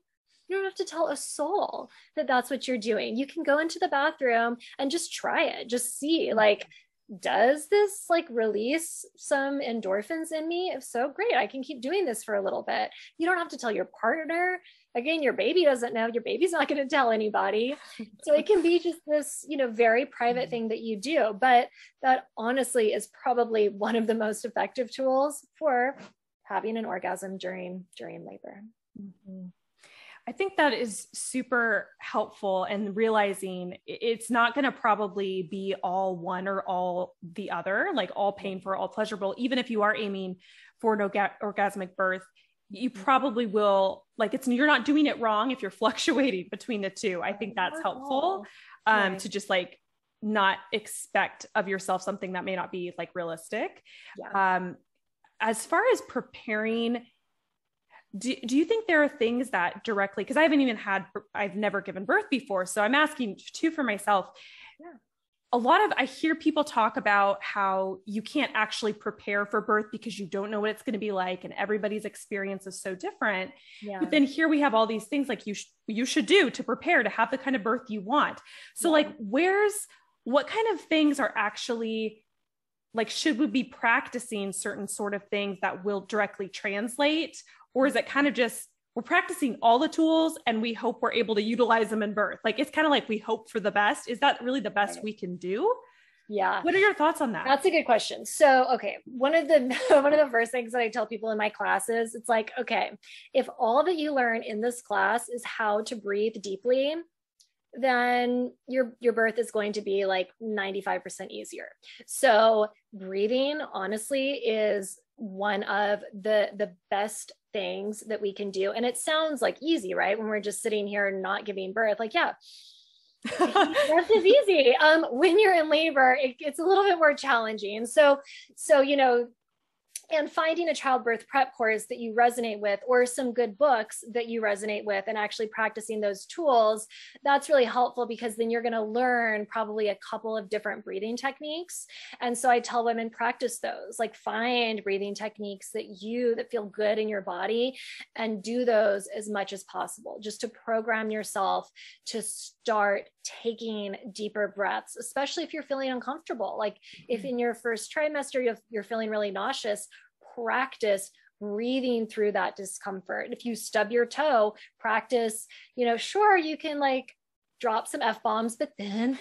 B: You don't have to tell a soul that that's what you're doing. You can go into the bathroom and just try it. Just see like does this like release some endorphins in me? If so great. I can keep doing this for a little bit. You don't have to tell your partner again your baby doesn't know your baby's not going to tell anybody so it can be just this you know very private mm-hmm. thing that you do but that honestly is probably one of the most effective tools for having an orgasm during during labor mm-hmm.
A: I think that is super helpful and realizing it's not going to probably be all one or all the other, like all pain painful, all pleasurable. Even if you are aiming for an orga- orgasmic birth, you mm-hmm. probably will like it's you're not doing it wrong if you're fluctuating between the two. I think that's helpful um right. to just like not expect of yourself something that may not be like realistic. Yeah. um as far as preparing do, do you think there are things that directly because i haven't even had i've never given birth before so i'm asking two for myself. Yeah a lot of I hear people talk about how you can't actually prepare for birth because you don't know what it's going to be like and everybody's experience is so different. Yeah. But then here we have all these things like you sh- you should do to prepare to have the kind of birth you want. So yeah. like where's what kind of things are actually like should we be practicing certain sort of things that will directly translate or is it kind of just we're practicing all the tools and we hope we're able to utilize them in birth. Like it's kind of like we hope for the best. Is that really the best we can do?
B: Yeah.
A: What are your thoughts on that?
B: That's a good question. So, okay, one of the one of the first things that I tell people in my classes, it's like, okay, if all that you learn in this class is how to breathe deeply, then your your birth is going to be like 95% easier. So, breathing honestly is one of the the best things that we can do. And it sounds like easy right? When we're just sitting here not giving birth like yeah. Birth is easy. Um when you're in labor it, it's a little bit more challenging. So so you know and finding a childbirth prep course that you resonate with or some good books that you resonate with and actually practicing those tools that's really helpful because then you're going to learn probably a couple of different breathing techniques. And so i tell women practice those like find breathing techniques that you that feel good in your body and do those as much as possible just to program yourself to start taking deeper breaths especially if you're feeling uncomfortable like if mm-hmm. in your first trimester you're, you're feeling really nauseous practice breathing through that discomfort. If you stub your toe, practice, you know, sure, you can like drop some F bombs, but then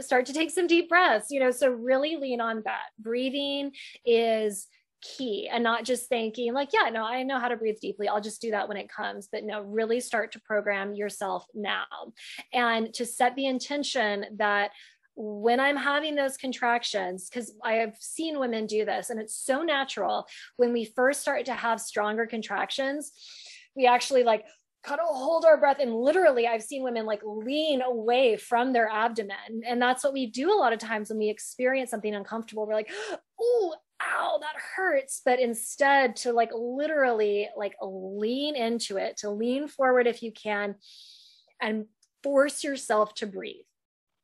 B: start to take some deep breaths, you know, so really lean on that. Breathing is key and not just thinking like yeah no i know how to breathe deeply i'll just do that when it comes but no really start to program yourself now and to set the intention that when I'm having those contractions, because I have seen women do this and it's so natural. When we first start to have stronger contractions, we actually like kind of hold our breath and literally I've seen women like lean away from their abdomen. And that's what we do a lot of times when we experience something uncomfortable. We're like, oh, ow, that hurts. But instead to like literally like lean into it, to lean forward if you can and force yourself to breathe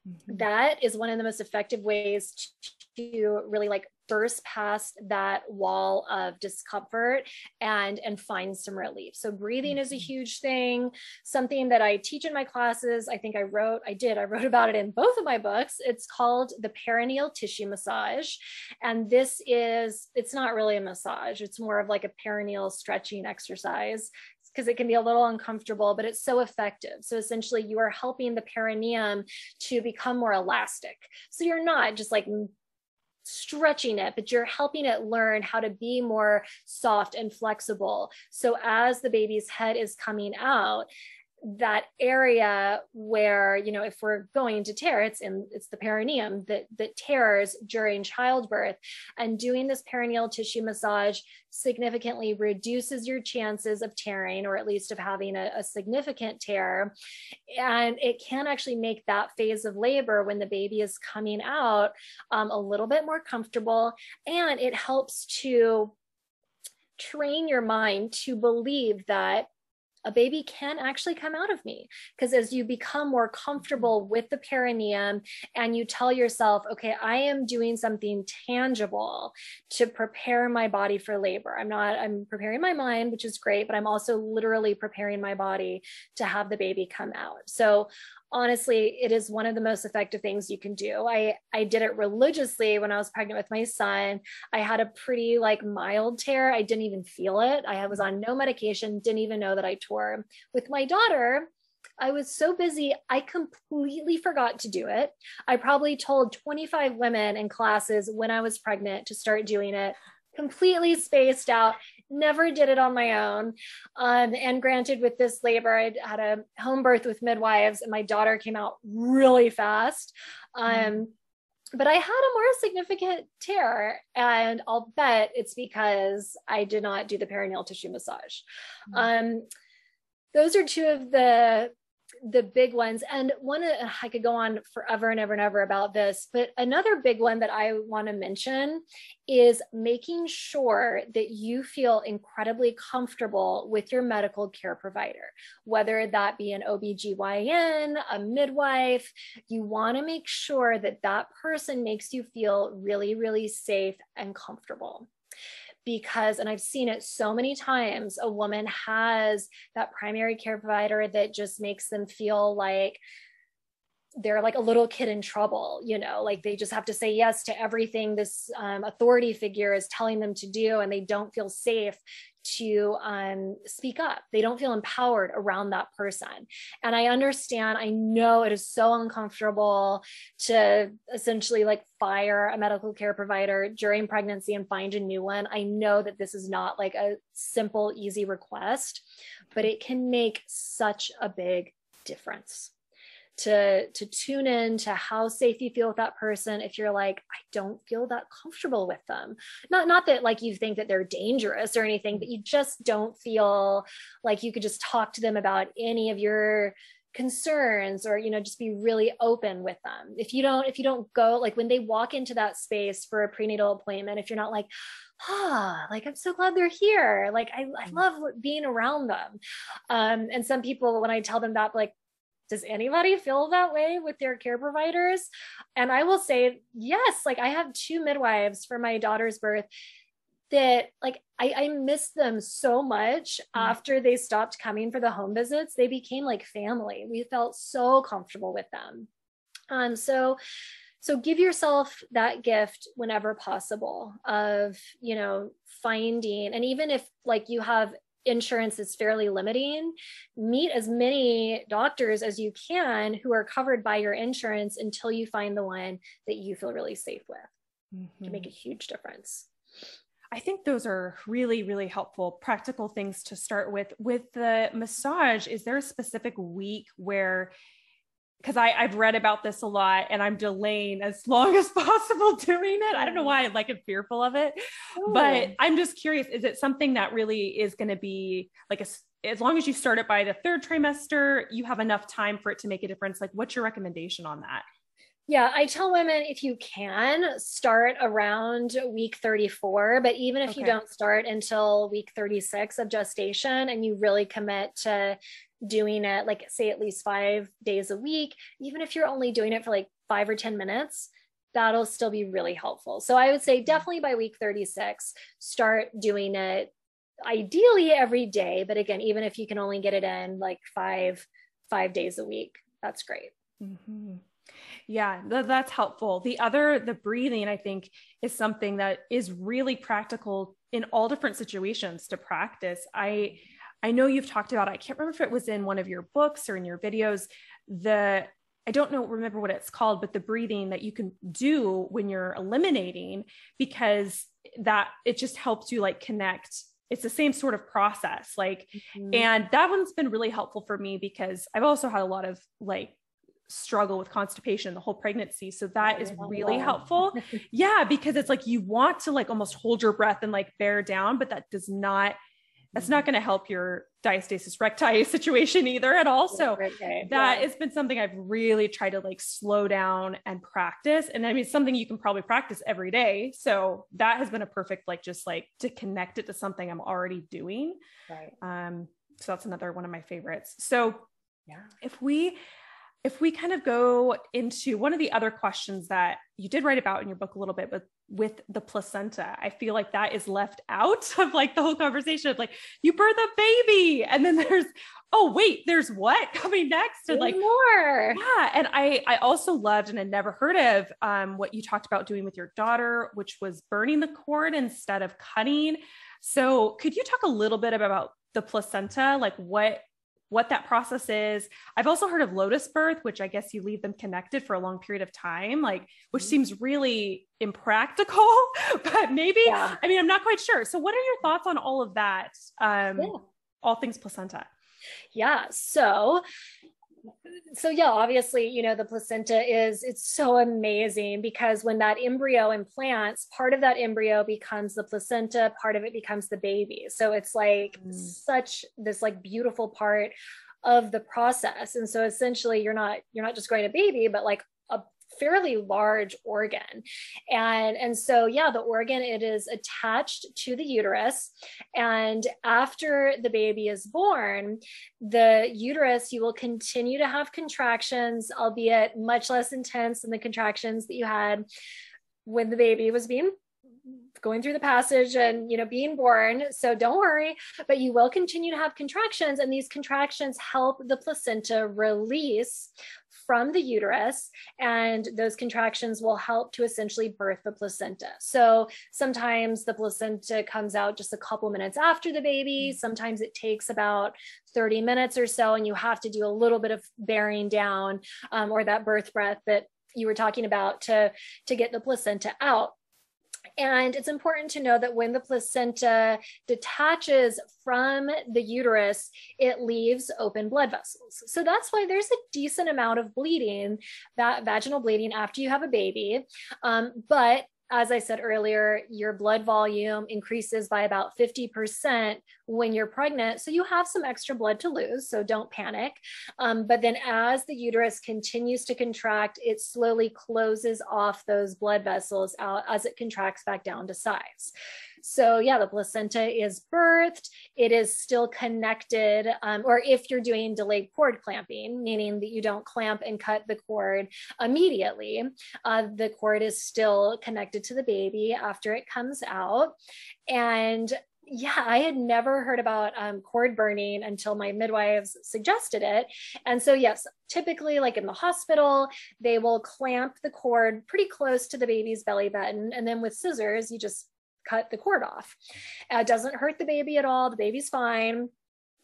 B: Mm-hmm. That is one of the most effective ways to really like burst past that wall of discomfort and and find some relief so breathing is a mm-hmm. huge thing something that i teach in my classes i think i wrote i did i wrote about it in both of my books it's called the perineal tissue massage and this is it's not really a massage it's more of like a perineal stretching exercise because it can be a little uncomfortable, but it's so effective. So essentially, you are helping the perineum to become more elastic. So you're not just like stretching it, but you're helping it learn how to be more soft and flexible. So as the baby's head is coming out, that area where you know if we're going to tear it's in it's the perineum that that tears during childbirth. And doing this perineal tissue massage significantly reduces your chances of tearing or at least of having a, a significant tear. And it can actually make that phase of labor when the baby is coming out um, a little bit more comfortable. And it helps to train your mind to believe that a baby can actually come out of me. Because as you become more comfortable with the perineum and you tell yourself, okay, I am doing something tangible to prepare my body for labor. I'm not, I'm preparing my mind, which is great, but I'm also literally preparing my body to have the baby come out. So honestly it is one of the most effective things you can do. I i did it religiously when i was pregnant with my son. I had a pretty like mild tear. I didn't even feel it. I was on no medication didn't even know that i tore. With my daughter I was so busy, I completely forgot to do it. I probably told 25 women in classes when I was pregnant to start doing it, completely spaced out never did it on my own. Um, and granted, with this labor, I had a home birth with midwives, and my daughter came out really fast. Um, mm but I had a more significant tear, and I'll bet it's because I did not do the perineal tissue massage. mm Um, those are two of the the big ones. And one uh, i could go on forever and ever and ever about this but another big one that i want to mention is making sure that you feel incredibly comfortable with your medical care provider whether that be an obgyn a midwife you want to make sure that that person makes you feel really really safe and comfortable because, and I've seen it so many times, a woman has that primary care provider that just makes them feel like they're like a little kid in trouble, you know, like they just have to say yes to everything this um, authority figure is telling them to do, and they don't feel safe to um, speak up. They don't feel empowered around that person. And I understand, I know it is so uncomfortable to essentially like fire a medical care provider during pregnancy and find a new one. I know that this is not like a simple, easy request, but it can make such a big difference to to tune in to how safe you feel with that person if you're like i don't feel that comfortable with them. Not not that like you think that they're dangerous or anything but you just don't feel like you could just talk to them about any of your concerns or you know just be really open with them. If you don't if you don't go like when they walk into that space for a prenatal appointment if you're not like ah like i'm so glad they're here. Like i, I mm. love being around them. Um and some people when i tell them that like does anybody feel that way with their care providers and i will say yes like i have two midwives for my daughter's birth that like I, I miss them so much mm-hmm. after they stopped coming for the home visits. They became like family. We felt so comfortable with them. Um, so so give yourself that gift whenever possible of you know finding and even if like you have insurance is fairly limiting meet as many doctors as you can who are covered by your insurance until you find the one that you feel really safe with mm-hmm. to make mm-hmm. a huge difference
A: I think those are really, really helpful, practical things to start with. With the massage, is there a specific week where, because I've read about this a lot and I'm delaying as long as possible doing it. I don't know mm. why I'm like fearful of it, Ooh. but I'm just curious is it something that really is going to be like a, as long as you start it by the third trimester, you have enough time for it to make a difference? Like, what's your recommendation on that?
B: Yeah, I tell women if you can start around week 34, but even if okay. you don't start until week 36 of gestation and you really commit to doing it, like say at least five days a week, even if you're only doing it for like five or 10 minutes, that'll still be really helpful. So I would say definitely by week 36, start doing it ideally every day. But again, even if you can only get it in like five, five days a week, that's great. Mm-hmm.
A: Yeah, th- that's helpful. The other, the breathing, I think, is something that is really practical in all different situations to practice. I I know you've talked about, I can't remember if it was in one of your books or in your videos, the I don't know, remember what it's called, but the breathing that you can do when you're eliminating, because that it just helps you like connect. It's the same sort of process. Like, mm-hmm. and that one's been really helpful for me because I've also had a lot of like struggle with constipation the whole pregnancy. So that is really helpful. Yeah because it's like you want to like almost hold your breath and like bear down but that does not that's not mm-hmm. going to help your diastasis recti situation either at all. So that yeah. has been something i've really tried to like slow down and practice. And i mean something you can probably practice every day. So that has been a perfect like just like to connect it to something i'm already doing. Right. Um so that's another one of my favorites. So yeah. if we if we kind of go into one of the other questions that you did write about in your book a little bit, but with the placenta, I feel like that is left out of like the whole conversation of like, you birth a baby. And then there's, oh, wait, there's what coming next? And like
B: more.
A: Yeah. And I, I also loved and had never heard of um, what you talked about doing with your daughter, which was burning the cord instead of cutting. So could you talk a little bit about the placenta, like what what that process is. I've also heard of lotus birth, which I guess you leave them connected for a long period of time, like which mm-hmm. seems really impractical, but maybe yeah. I mean I'm not quite sure. So what are your thoughts on all of that? Um yeah. all things placenta.
B: Yeah. So so yeah obviously you know the placenta is it's so amazing because when that embryo implants part of that embryo becomes the placenta part of it becomes the baby so it's like mm. such this like beautiful part of the process and so essentially you're not you're not just growing a baby but like fairly large organ. And and so yeah the organ it is attached to the uterus. And after the baby is born the uterus you will continue to have contractions albeit much less intense than the contractions that you had when the baby was being going through the passage and you know being born. So don't worry but you will continue to have contractions and these contractions help the placenta release from the uterus, and those contractions will help to essentially birth the placenta. So sometimes the placenta comes out just a couple minutes after the baby, mm. sometimes it takes about 30 minutes or so, and you have to do a little bit of bearing down um, or that birth breath that you were talking about to to get the placenta out and it's important to know that when the placenta detaches from the uterus, it leaves open blood vessels. So that's why there's a decent amount of bleeding, that vaginal bleeding after you have a baby. Um, but as I said earlier, your blood volume increases by about 50% when you're pregnant. So you have some extra blood to lose. So don't panic. Um, but then as the uterus continues to contract, it slowly closes off those blood vessels out as it contracts back down to size. So yeah, the placenta is birthed. It is still connected, um, or if you're doing delayed cord clamping, meaning that you don't clamp and cut the cord immediately, uh, the cord is still connected to the baby after it comes out. And yeah, I had never heard about um, cord burning until my midwives suggested it. And so, yes, typically, like in the hospital, they will clamp the cord pretty close to the baby's belly button. And then with scissors, you just cut the cord off. Uh, it doesn't hurt the baby at all. The baby's fine.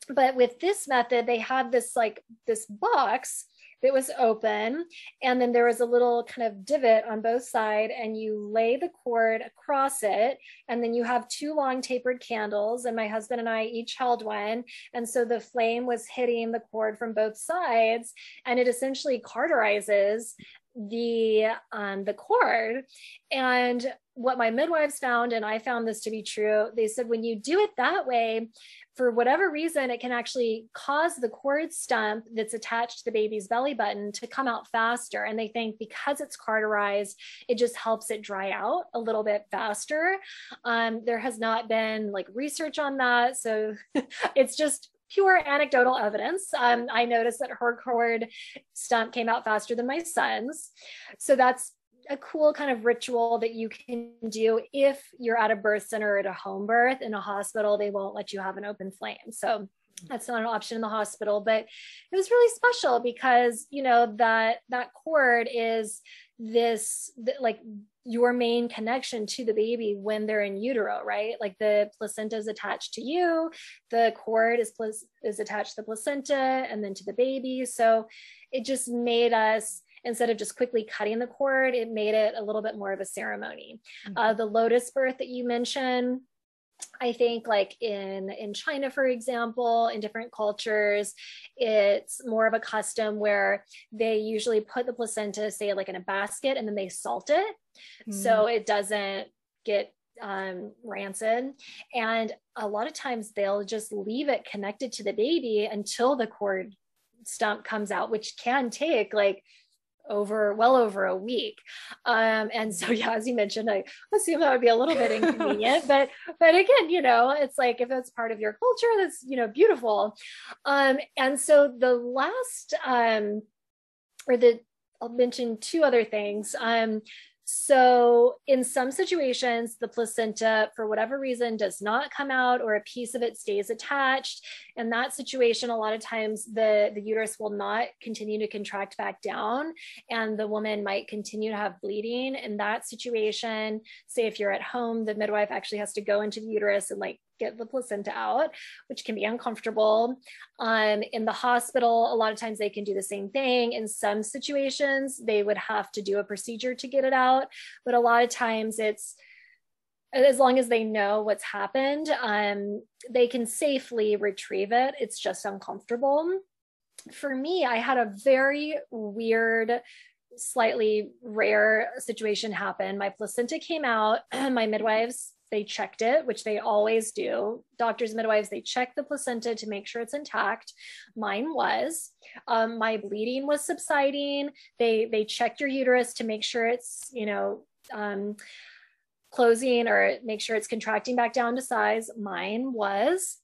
B: But with this method, they had this like this box that was open and then there was a little kind of divot on both sides and you lay the cord across it and then you have two long tapered candles and my husband and I each held one and so the flame was hitting the cord from both sides and it essentially cauterizes the um, the cord. And what my midwives found and i found this to be true they said when you do it that way for whatever reason it can actually cause the cord stump that's attached to the baby's belly button to come out faster. And they think because it's cauterized it just helps it dry out a little bit faster. Um, there has not been like research on that. So it's just pure anecdotal evidence. Um, I noticed that her cord stump came out faster than my son's. So that's a cool kind of ritual that you can do if you're at a birth center or at a home birth in a hospital they won't let you have an open flame so that's not an option in the hospital but it was really special because you know that that cord is this like your main connection to the baby when they're in utero, right? Like the placenta is attached to you, the cord is is attached to the placenta and then to the baby. So it just made us instead of just quickly cutting the cord, it made it a little bit more of a ceremony. Mm-hmm. Uh, the lotus birth that you mentioned, I think like in in China for example in different cultures it's more of a custom where they usually put the placenta say like in a basket and then they salt it mm. so it doesn't get um, rancid. And a lot of times they'll just leave it connected to the baby until the cord stump comes out which can take like over well over a week. Um, and so yeah as you mentioned i assume that would be a little bit inconvenient but but again you know it's like if it's part of your culture that's you know beautiful. Um, and so the last um, or the i'll mention two other things. Um, so, in some situations, the placenta, for whatever reason, does not come out or a piece of it stays attached. In that situation, a lot of times the, the uterus will not continue to contract back down, and the woman might continue to have bleeding. In that situation, say if you're at home, the midwife actually has to go into the uterus and like get the placenta out, which can be uncomfortable. Um, in the hospital, a lot of times they can do the same thing. In some situations, they would have to do a procedure to get it out, but a lot of times it's as long as they know what's happened, um, they can safely retrieve it. It's just uncomfortable. For me, I had a very weird slightly rare situation happen. My placenta came out, my midwives they checked it, which they always do. Doctors, and midwives, they check the placenta to make sure it's intact. Mine was. Um, my bleeding was subsiding. They they checked your uterus to make sure it's you know um, closing or make sure it's contracting back down to size. Mine was.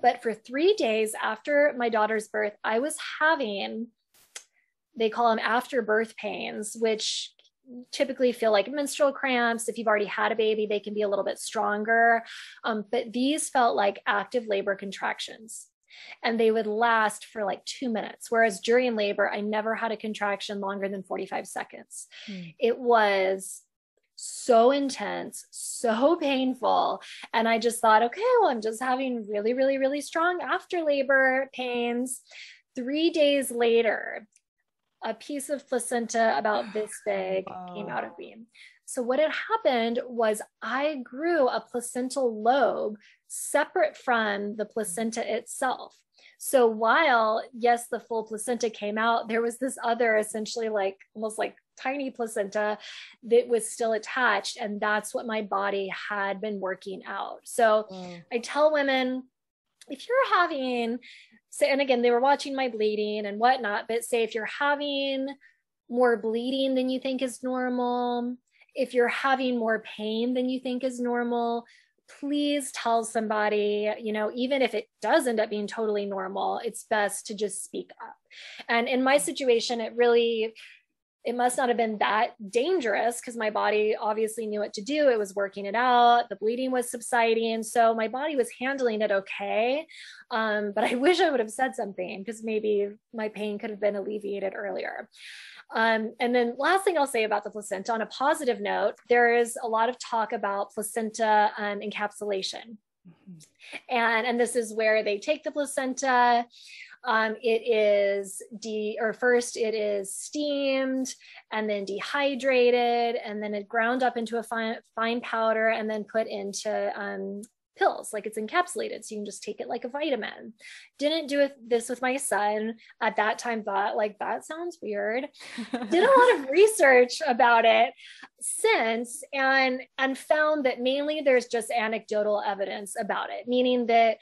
B: But for three days after my daughter's birth, I was having they call them after birth pains, which typically feel like menstrual cramps. If you've already had a baby, they can be a little bit stronger. Um, but these felt like active labor contractions. And they would last for like two minutes. Whereas during labor, I never had a contraction longer than 45 seconds. Mm. It was so intense, so painful. And I just thought, okay, well, I'm just having really, really, really strong after labor pains. Three days later, a piece of placenta about this big oh. came out of me. So, what had happened was I grew a placental lobe separate from the placenta itself. So, while yes, the full placenta came out, there was this other essentially like almost like tiny placenta that was still attached. And that's what my body had been working out. So mm. I tell women if you're having, and again, they were watching my bleeding and whatnot, but say if you're having more bleeding than you think is normal, if you're having more pain than you think is normal, please tell somebody, you know, even if it does end up being totally normal, it's best to just speak up. And in my situation, it really, it must not have been that dangerous because my body obviously knew what to do. It was working it out. The bleeding was subsiding. So my body was handling it okay. Um, but I wish I would have said something because maybe my pain could have been alleviated earlier. Um, and then last thing I'll say about the placenta on a positive note, there is a lot of talk about placenta um, encapsulation. Mm-hmm. And, and this is where they take the placenta, um, it is de or first it is steamed and then dehydrated and then it ground up into a fine fine powder and then put into um, pills like it's encapsulated. So you can just take it like a vitamin. Didn't do this with my son at that time thought like that sounds weird. Did a lot of research about it since and and found that mainly there's just anecdotal evidence about it meaning that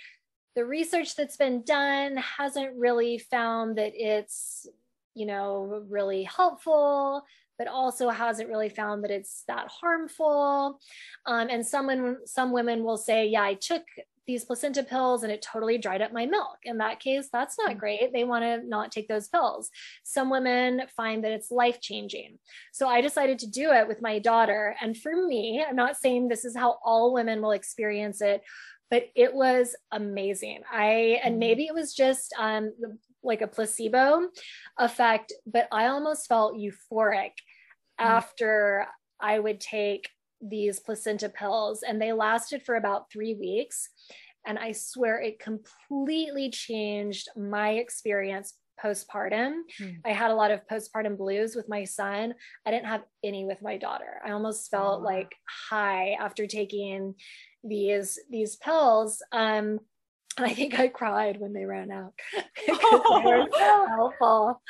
B: the research that's been done hasn't really found that it's you know really helpful but also hasn't really found that it's that harmful. Um, and some, some women will say, yeah, I took these placenta pills and it totally dried up my milk. In that case, that's not mm. great. They want to not take those pills. Some women find that it's life changing. So I decided to do it with my daughter. And for me, I'm not saying this is how all women will experience it, but it was amazing. I, and mm. maybe it was just um, like a placebo effect, but I almost felt euphoric mm. after I would take these placenta pills, and they lasted for about three weeks. And I swear it completely changed my experience postpartum. Mm. I had a lot of postpartum blues with my son. I didn't have any with my daughter. I almost felt oh. like high after taking these these pills. Um, and I think I cried when they ran out because oh. they were so helpful.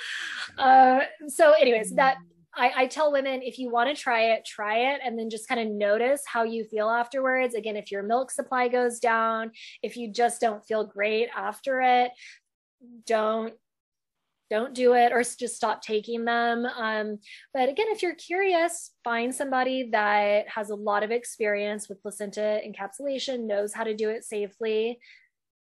B: Uh, so, anyways, that I, I, tell women if you want to try it, try it, and then just kind of notice how you feel afterwards. Again, if your milk supply goes down, if you just don't feel great after it, don't don't do it or just stop taking them. Um, but again, if you're curious, find somebody that has a lot of experience with placenta encapsulation, knows how to do it safely,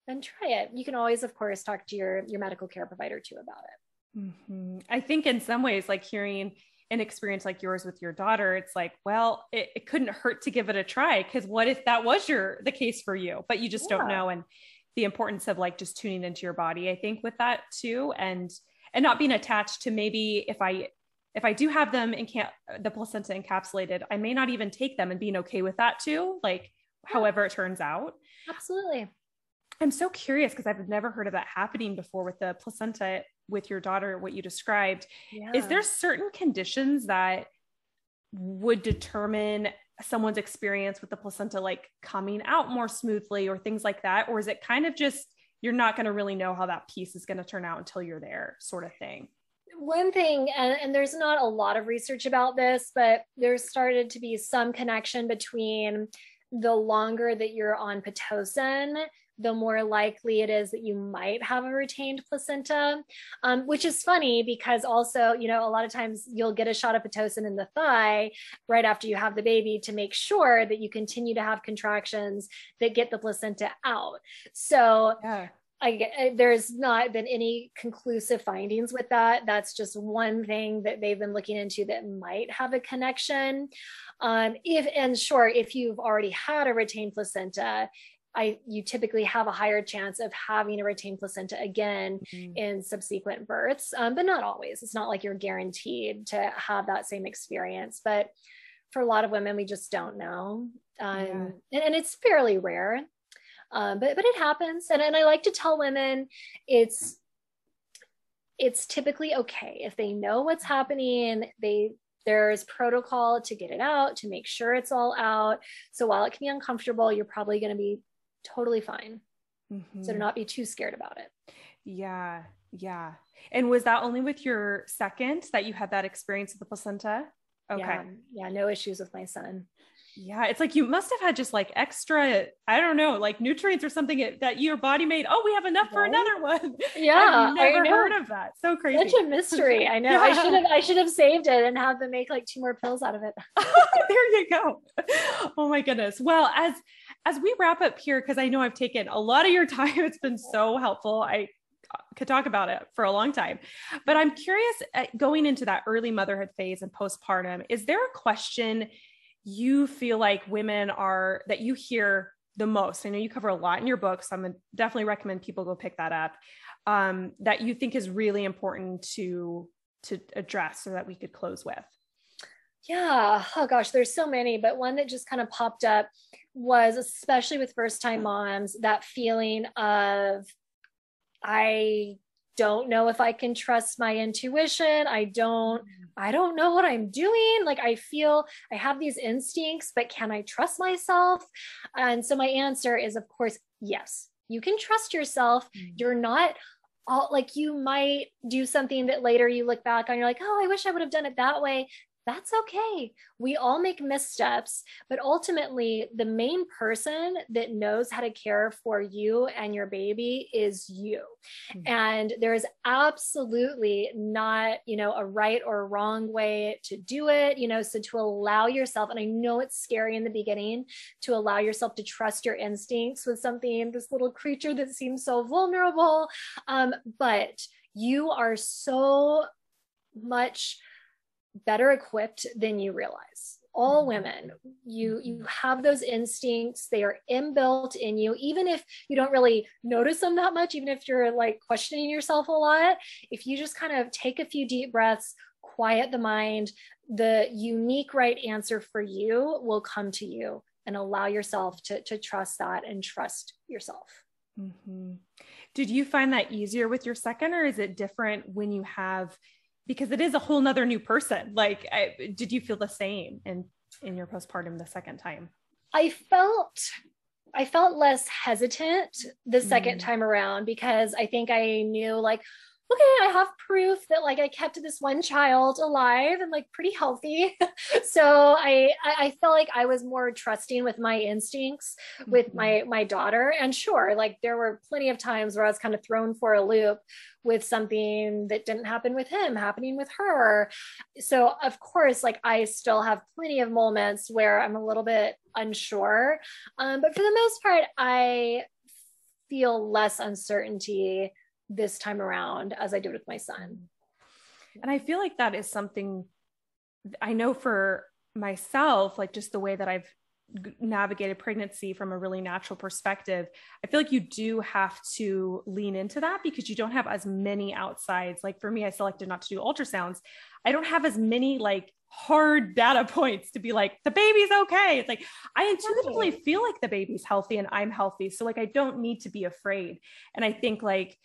B: and try it. You can always, of course, talk to your your medical care provider too about it.
A: Mm-hmm. I think in some ways, like hearing an experience like yours with your daughter, it's like, well, it, it couldn't hurt to give it a try because what if that was your the case for you, but you just yeah. don't know. And the importance of like just tuning into your body, I think, with that too, and and not being attached to maybe if I if I do have them in camp the placenta encapsulated, I may not even take them and being okay with that too, like yeah. however it turns out.
B: Absolutely.
A: I'm so curious because I've never heard of that happening before with the placenta with your daughter, what you described. Yeah. Is there certain conditions that would determine someone's experience with the placenta like coming out more smoothly or things like that? Or is it kind of just you're not going to really know how that piece is going to turn out until you're there, sort of thing?
B: one thing, and, and, there's not a lot of research about this, but there's started to be some connection between the longer that you're on Pitocin, the more likely it is that you might have a retained placenta, um, which is funny because also, you know, a lot of times you'll get a shot of Pitocin in the thigh right after you have the baby to make sure that you continue to have contractions that get the placenta out. So, yeah. I, there's not been any conclusive findings with that. That's just one thing that they've been looking into that might have a connection. Um, if and sure, if you've already had a retained placenta, I you typically have a higher chance of having a retained placenta again mm-hmm. in subsequent births, um, but not always. It's not like you're guaranteed to have that same experience. But for a lot of women, we just don't know, um, yeah. and, and, it's fairly rare. Um, but but it happens, and and I like to tell women it's it's typically okay if they know what's happening. They there's protocol to get it out to make sure it's all out so while it can be uncomfortable you're probably going to be totally fine. Mm-hmm. So to not be too scared about it.
A: Yeah. Yeah. And was that only with your second that you had that experience with the placenta?
B: Okay. Yeah, yeah no issues with my son.
A: Yeah, it's like you must have had just like extra, I don't know, like nutrients or something that your body made. Oh, we have enough right? for another one.
B: Yeah,
A: I've never heard of that. So crazy.
B: Such a mystery. I know. Yeah. I should have. I should have saved it and have them make like two more pills out of it.
A: there you go. Oh my goodness. Well, as as we wrap up here, because I know I've taken a lot of your time. It's been so helpful. I could talk about it for a long time. But I'm curious, uh, going into that early motherhood phase and postpartum, is there a question you feel like women are that you hear the most? I know you cover a lot in your book, so I'm definitely recommend people go pick that up. Um, that you think is really important to to address, so that we could close with.
B: Yeah. Oh gosh, there's so many, but one that just kind of popped up was especially with first time moms that feeling of I don't know if I can trust my intuition. I don't I don't know what I'm doing. Like I feel I have these instincts, but can I trust myself? And so my answer is of course yes. You can trust yourself. Mm-hmm. You're not all like you might do something that later you look back on you're like, "Oh, I wish I would have done it that way." That's okay. We all make missteps, but ultimately, the main person that knows how to care for you and your baby is you. Mm-hmm. And there is absolutely not, you know, a right or wrong way to do it, you know, so to allow yourself, and I know it's scary in the beginning to allow yourself to trust your instincts with something, this little creature that seems so vulnerable. Um, but you are so much better equipped than you realize all mm-hmm. women you you mm-hmm. have those instincts they are inbuilt in you even if you don't really notice them that much even if you're like questioning yourself a lot if you just kind of take a few deep breaths quiet the mind the unique right answer for you will come to you and allow yourself to to trust that and trust yourself
A: mm-hmm. did you find that easier with your second or is it different when you have because it is a whole nother new person. Like, I, did you feel the same in in your postpartum the second time?
B: I felt I felt less hesitant the second mm. time around because I think I knew like okay, I have proof that like I kept this one child alive and like pretty healthy. so I, I, I felt like I was more trusting with my instincts with mm-hmm. my my daughter. And sure, like there were plenty of times where I was kind of thrown for a loop with something that didn't happen with him happening with her. So of course, like I still have plenty of moments where I'm a little bit unsure. Um, but for the most part, I feel less uncertainty this time around as I did with my son.
A: And I feel like that is something I know for myself, like just the way that I've navigated pregnancy from a really natural perspective, I feel like you do have to lean into that because you don't have as many outsides. Like for me, I selected not to do ultrasounds. I don't have as many like hard data points to be like the baby's okay. It's like I intuitively feel like the baby's healthy and I'm healthy. So like I don't need to be afraid. And I think like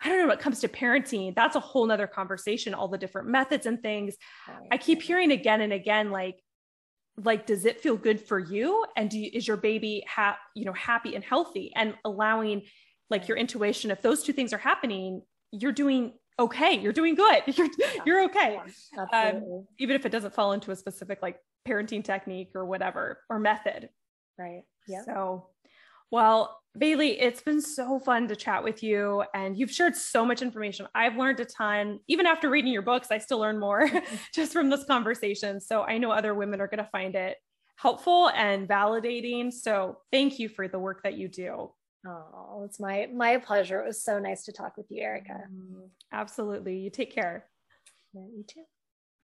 A: I don't know, when it comes to parenting, that's a whole nother conversation, all the different methods and things. I keep hearing again and again, like, like, does it feel good for you? And you, is your baby ha- you know, happy and healthy and allowing like your intuition, if those two things are happening, you're doing okay. You're doing good. You're, you're okay. Yeah, um, even if it doesn't fall into a specific like parenting technique or whatever, or method.
B: Right. Yeah.
A: So well, Bailey, it's been so fun to chat with you, and you've shared so much information. I've learned a ton. Even after reading your books, I still learn more just from this conversation. So I know other women are going to find it helpful and validating. So thank you for the work that you do.
B: Oh, it's my my pleasure. It was so nice to talk with you, Erika.
A: Mm, absolutely. You take care.
B: Yeah, you too.